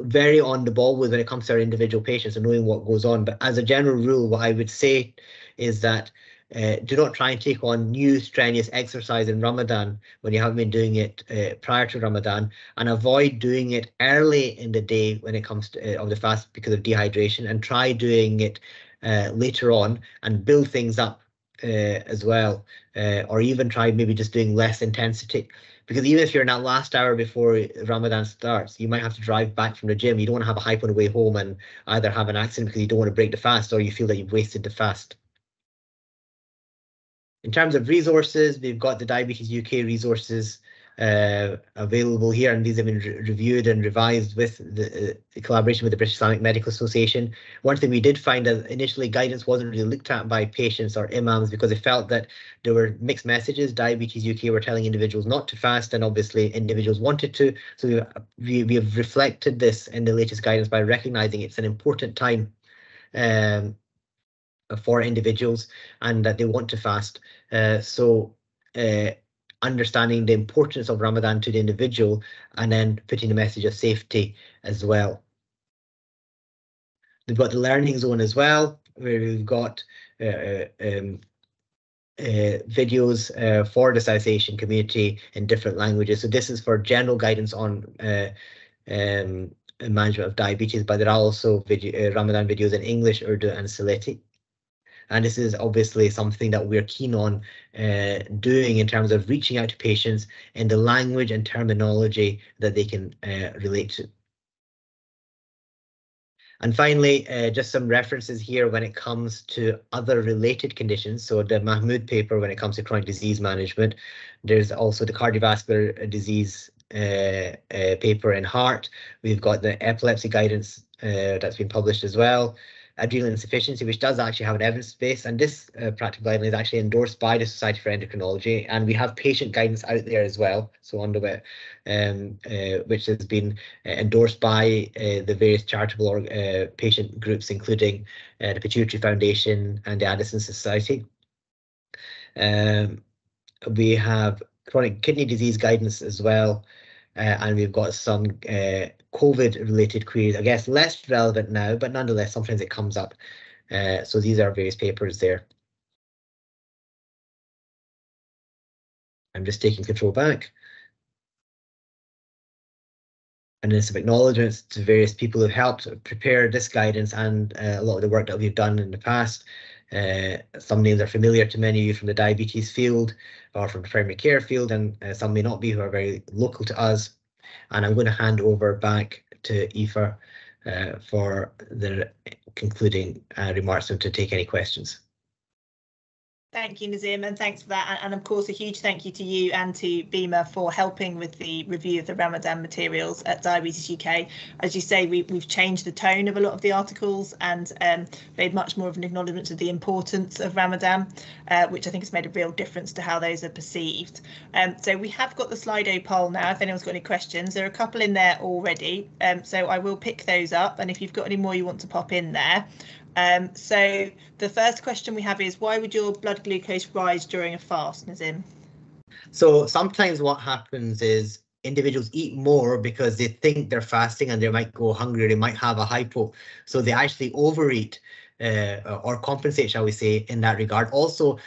very on the ball with when it comes to our individual patients and knowing what goes on. But as a general rule, what I would say is that uh, do not try and take on new strenuous exercise in Ramadan when you haven't been doing it uh, prior to Ramadan, and avoid doing it early in the day when it comes to uh, of the fast because of dehydration, and try doing it uh, later on and build things up uh, as well, uh, or even try maybe just doing less intensity because even if you're in that last hour before Ramadan starts, you might have to drive back from the gym. You don't want to have a hype on the way home and either have an accident because you don't want to break the fast or you feel that you've wasted the fast. In terms of resources, we've got the Diabetes UK resources uh, available here, and these have been re reviewed and revised with the, uh, collaboration with the British Islamic Medical Association. One thing we did find that initially guidance wasn't really looked at by patients or imams because they felt that there were mixed messages. Diabetes UK were telling individuals not to fast, and obviously individuals wanted to. So we, we have reflected this in the latest guidance by recognizing it's an important time um, for individuals and that they want to fast. Uh, so uh, understanding the importance of Ramadan to the individual and then putting a message of safety as well. We've got the learning zone as well, where we've got uh, uh um, uh, videos uh, for the South Asian community in different languages. So this is for general guidance on uh, um, management of diabetes, but there are also video, uh, Ramadan videos in English, Urdu and Sylheti. And this is obviously something that we're keen on uh, doing in terms of reaching out to patients in the language and terminology that they can uh, relate to. And finally, uh, just some references here when it comes to other related conditions. So the Mahmoud paper when it comes to chronic disease management, there's also the cardiovascular disease uh, uh, paper in heart. We've got the epilepsy guidance uh, that's been published as well adrenal insufficiency, which does actually have an evidence base. And this uh, practical guideline is actually endorsed by the Society for Endocrinology. And we have patient guidance out there as well. So under it, um, uh, which has been uh, endorsed by uh, the various charitable or, uh, patient groups, including uh, the Pituitary Foundation and the Addison Society. Um, we have chronic kidney disease guidance as well. and we've got some COVID related queries, I guess less relevant now, but nonetheless, sometimes it comes up. Uh, so these are various papers there. I'm just taking control back. And then some acknowledgements to various people who've helped prepare this guidance and uh, a lot of the work that we've done in the past. Uh, some names are familiar to many of you from the diabetes field or from the primary care field, and uh, some may not be who are very local to us. And I'm going to hand over back to Aoife uh, for the concluding uh, remarks and to take any questions. Thank you, Nazim, and thanks for that. And, of course, a huge thank you to you and to BIMA for helping with the review of the Ramadan materials at Diabetes UK. As you say, we, have changed the tone of a lot of the articles and um, made much more of an acknowledgement of the importance of Ramadan, uh, which I think has made a real difference to how those are perceived. Um, so we have got the Slido poll now. If anyone's got any questions, there are a couple in there already. Um, so I will pick those up. And if you've got any more you want to pop in there, um, so the first question we have is why would your blood glucose rise during a fast, Nazim? So sometimes what happens is individuals eat more because they think they're fasting and they might go hungry, they might have a hypo. So they actually overeat uh, or compensate, shall we say, in that regard. Also,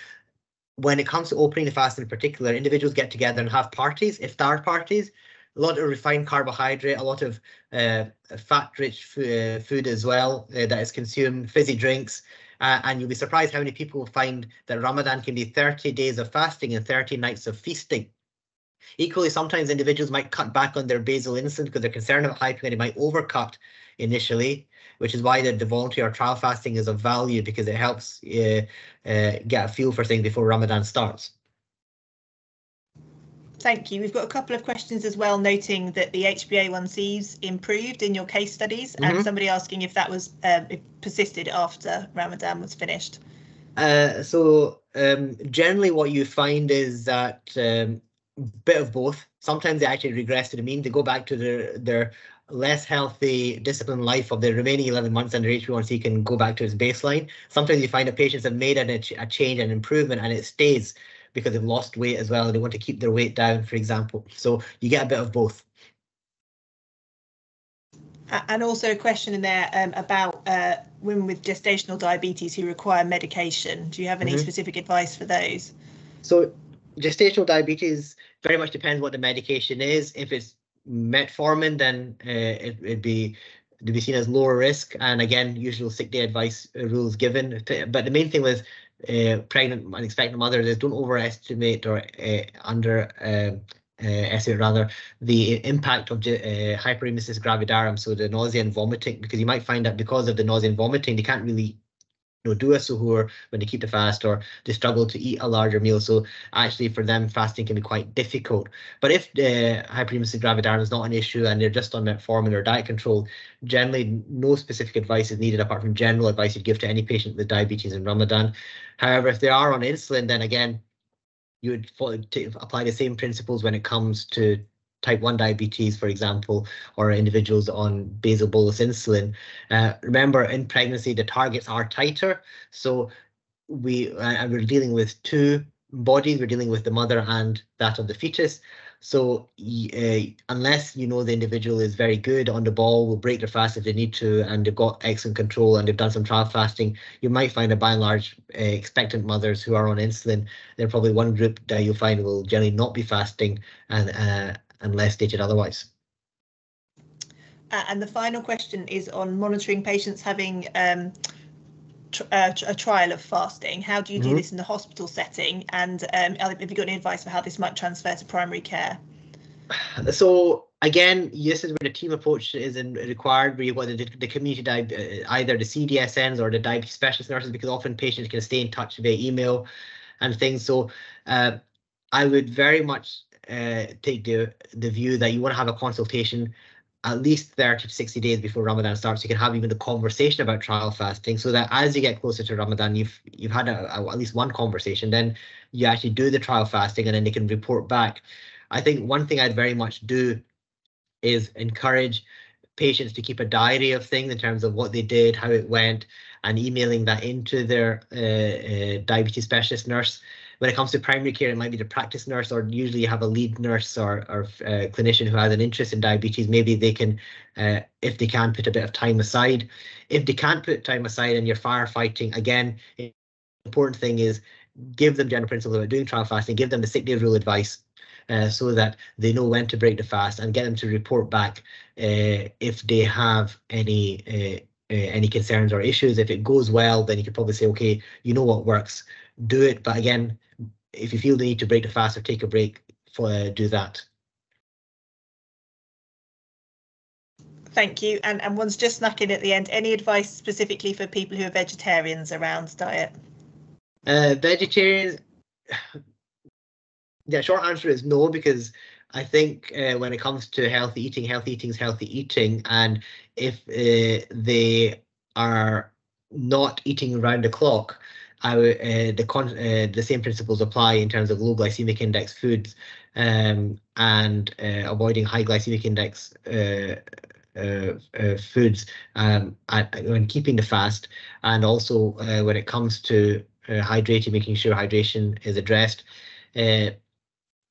when it comes to opening the fast in particular, individuals get together and have parties, iftar parties, a lot of refined carbohydrate, a lot of uh, fat-rich uh, food as well uh, that is consumed, fizzy drinks, uh, and you'll be surprised how many people find that Ramadan can be 30 days of fasting and 30 nights of feasting. Equally, sometimes individuals might cut back on their basal insulin because they're concerned about hyping and they might overcut initially, which is why the, the voluntary or trial fasting is of value because it helps uh, uh, get a feel for things before Ramadan starts. Thank you. We've got a couple of questions as well, noting that the HbA1c's improved in your case studies, mm -hmm. and mm-hmm. somebody asking if that was um, persisted after Ramadan was finished. Uh, so um, generally, what you find is that um, bit of both. Sometimes they actually regress to the mean. They go back to their their less healthy disciplined life of the remaining 11 months under HbA1c can go back to its baseline. Sometimes you find that patients have made a, a change and improvement and it stays because they've lost weight as well and they want to keep their weight down, for example. So you get a bit of both. And also a question in there um, about uh, women with gestational diabetes who require medication. Do you have any mm -hmm. specific advice for those? So gestational diabetes very much depends what the medication is. If it's metformin, then uh, it, would be to be seen as lower risk. And again, usual sick day advice uh, rules given. But the main thing with uh, pregnant and expectant mothers is don't overestimate or uh, under uh, estimate rather the impact of uh, hyperemesis gravidarum, so the nausea and vomiting, because you might find that because of the nausea and vomiting, they can't really know, do a suhoor when they keep the fast or they struggle to eat a larger meal. So actually for them, fasting can be quite difficult. But if the uh, hyperemesis gravidarum is not an issue and they're just on metformin or diet control, generally no specific advice is needed apart from general advice you'd give to any patient with diabetes in Ramadan. However, if they are on insulin, then again, you would apply the same principles when it comes to type 1 diabetes, for example, or individuals on basal bolus insulin. Uh, remember, in pregnancy, the targets are tighter. So we uh, we're dealing with two bodies. We're dealing with the mother and that of the fetus. So uh, unless you know the individual is very good on the ball, will break their fast if they need to, and they've got excellent control and they've done some trial fasting, you might find that by and large uh, expectant mothers who are on insulin, they're probably one group that you'll find will generally not be fasting and uh, unless stated otherwise. Uh, and the final question is on monitoring patients having um, tr uh, a trial of fasting. How do you do mm -hmm. this in the hospital setting? And um, have you got any advice for how this might transfer to primary care? So again, this is where the team approach is in, required, where you've got the, the community, uh, either the CDSNs or the diabetes specialist nurses, because often patients can stay in touch via email and things. So uh, I would very much uh, take the the view that you want to have a consultation at least 30 to 60 days before Ramadan starts, you can have even the conversation about trial fasting so that as you get closer to Ramadan, you've you've had a, a, at least one conversation, then you actually do the trial fasting and then they can report back. I think one thing I'd very much do is encourage patients to keep a diary of things in terms of what they did, how it went, and emailing that into their uh, uh, diabetes specialist nurse when it comes to primary care, it might be the practice nurse, or usually you have a lead nurse or, or uh, clinician who has an interest in diabetes. Maybe they can, uh, if they can, put a bit of time aside. If they can't put time aside and you're firefighting, again, important thing is give them general principles about doing trial fasting, give them the sick day rule advice uh, so that they know when to break the fast and get them to report back uh, if they have any uh, uh, any concerns or issues. If it goes well, then you could probably say, okay, you know what works, do it. But again, if you feel the need to break the fast or take a break, for uh, do that. Thank you. And and one's just snuck in at the end. Any advice specifically for people who are vegetarians around diet? Uh, vegetarians. The short answer is no, because I think uh, when it comes to healthy eating, healthy eating is healthy eating, and if uh, they are not eating around the clock, I, uh, the con uh, the same principles apply in terms of low glycemic index foods um, and uh, avoiding high glycemic index uh, uh, uh, foods um, when keeping the fast, and also when it comes to hydrating, making sure hydration is addressed.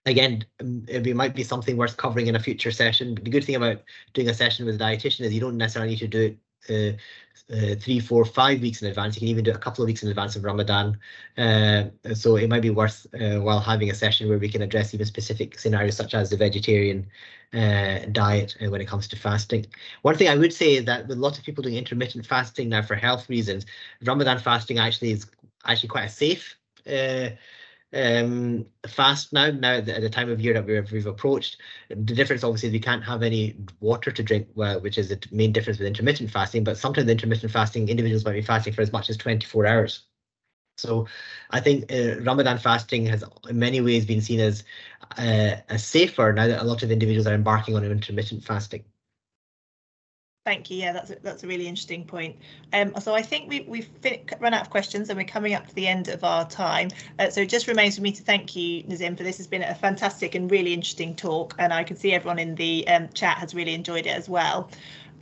Again, it might be something worth covering in a future session. But the good thing about doing a session with a dietitian is you don't necessarily need to do it uh, three, four, five weeks in advance. You can even do a couple of weeks in advance of Ramadan. Uh, so it might be worth uh, while having a session where we can address even specific scenarios such as the vegetarian uh, diet uh, when it comes to fasting. One thing I would say is that with lots of people doing intermittent fasting now for health reasons, Ramadan fasting actually is actually quite a safe uh, um, fast now, now at the, at the, time of year that we've, we've approached. The difference obviously is we can't have any water to drink, well, which is the main difference with intermittent fasting, but sometimes intermittent fasting, individuals might be fasting for as much as 24 hours. So I think uh, Ramadan fasting has in many ways been seen as uh, as safer now that a lot of individuals are embarking on intermittent fasting. Thank you. Yeah, that's a, that's a really interesting point. Um, so I think we, we've run out of questions and we're coming up to the end of our time. Uh, so it just remains for me to thank you, Nazim, for this has been a fantastic and really interesting talk. And I can see everyone in the um, chat has really enjoyed it as well.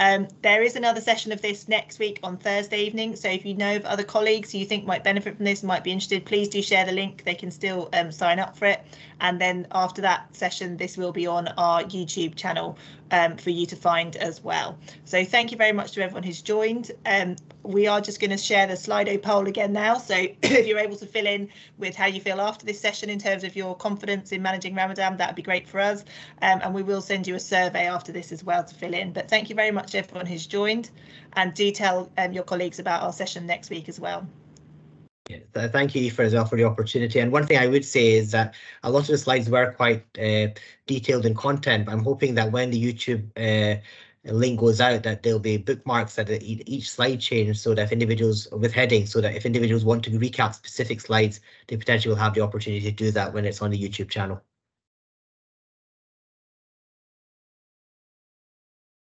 Um, there is another session of this next week on Thursday evening. So if you know of other colleagues who you think might benefit from this, might be interested, please do share the link. They can still um, sign up for it. And then after that session, this will be on our YouTube channel um, for you to find as well. So thank you very much to everyone who's joined. Um, we are just going to share the Slido poll again now. So if you're able to fill in with how you feel after this session in terms of your confidence in managing Ramadan, that would be great for us. Um, and we will send you a survey after this as well to fill in. But thank you very much everyone who's joined and do tell um, your colleagues about our session next week as well. Yeah, thank you, Aoife, as well for the opportunity. And one thing I would say is that a lot of the slides were quite uh, detailed in content. I'm hoping that when the YouTube uh, link goes out that there'll be bookmarks at each slide change so that if individuals with headings so that if individuals want to recap specific slides they potentially will have the opportunity to do that when it's on the youtube channel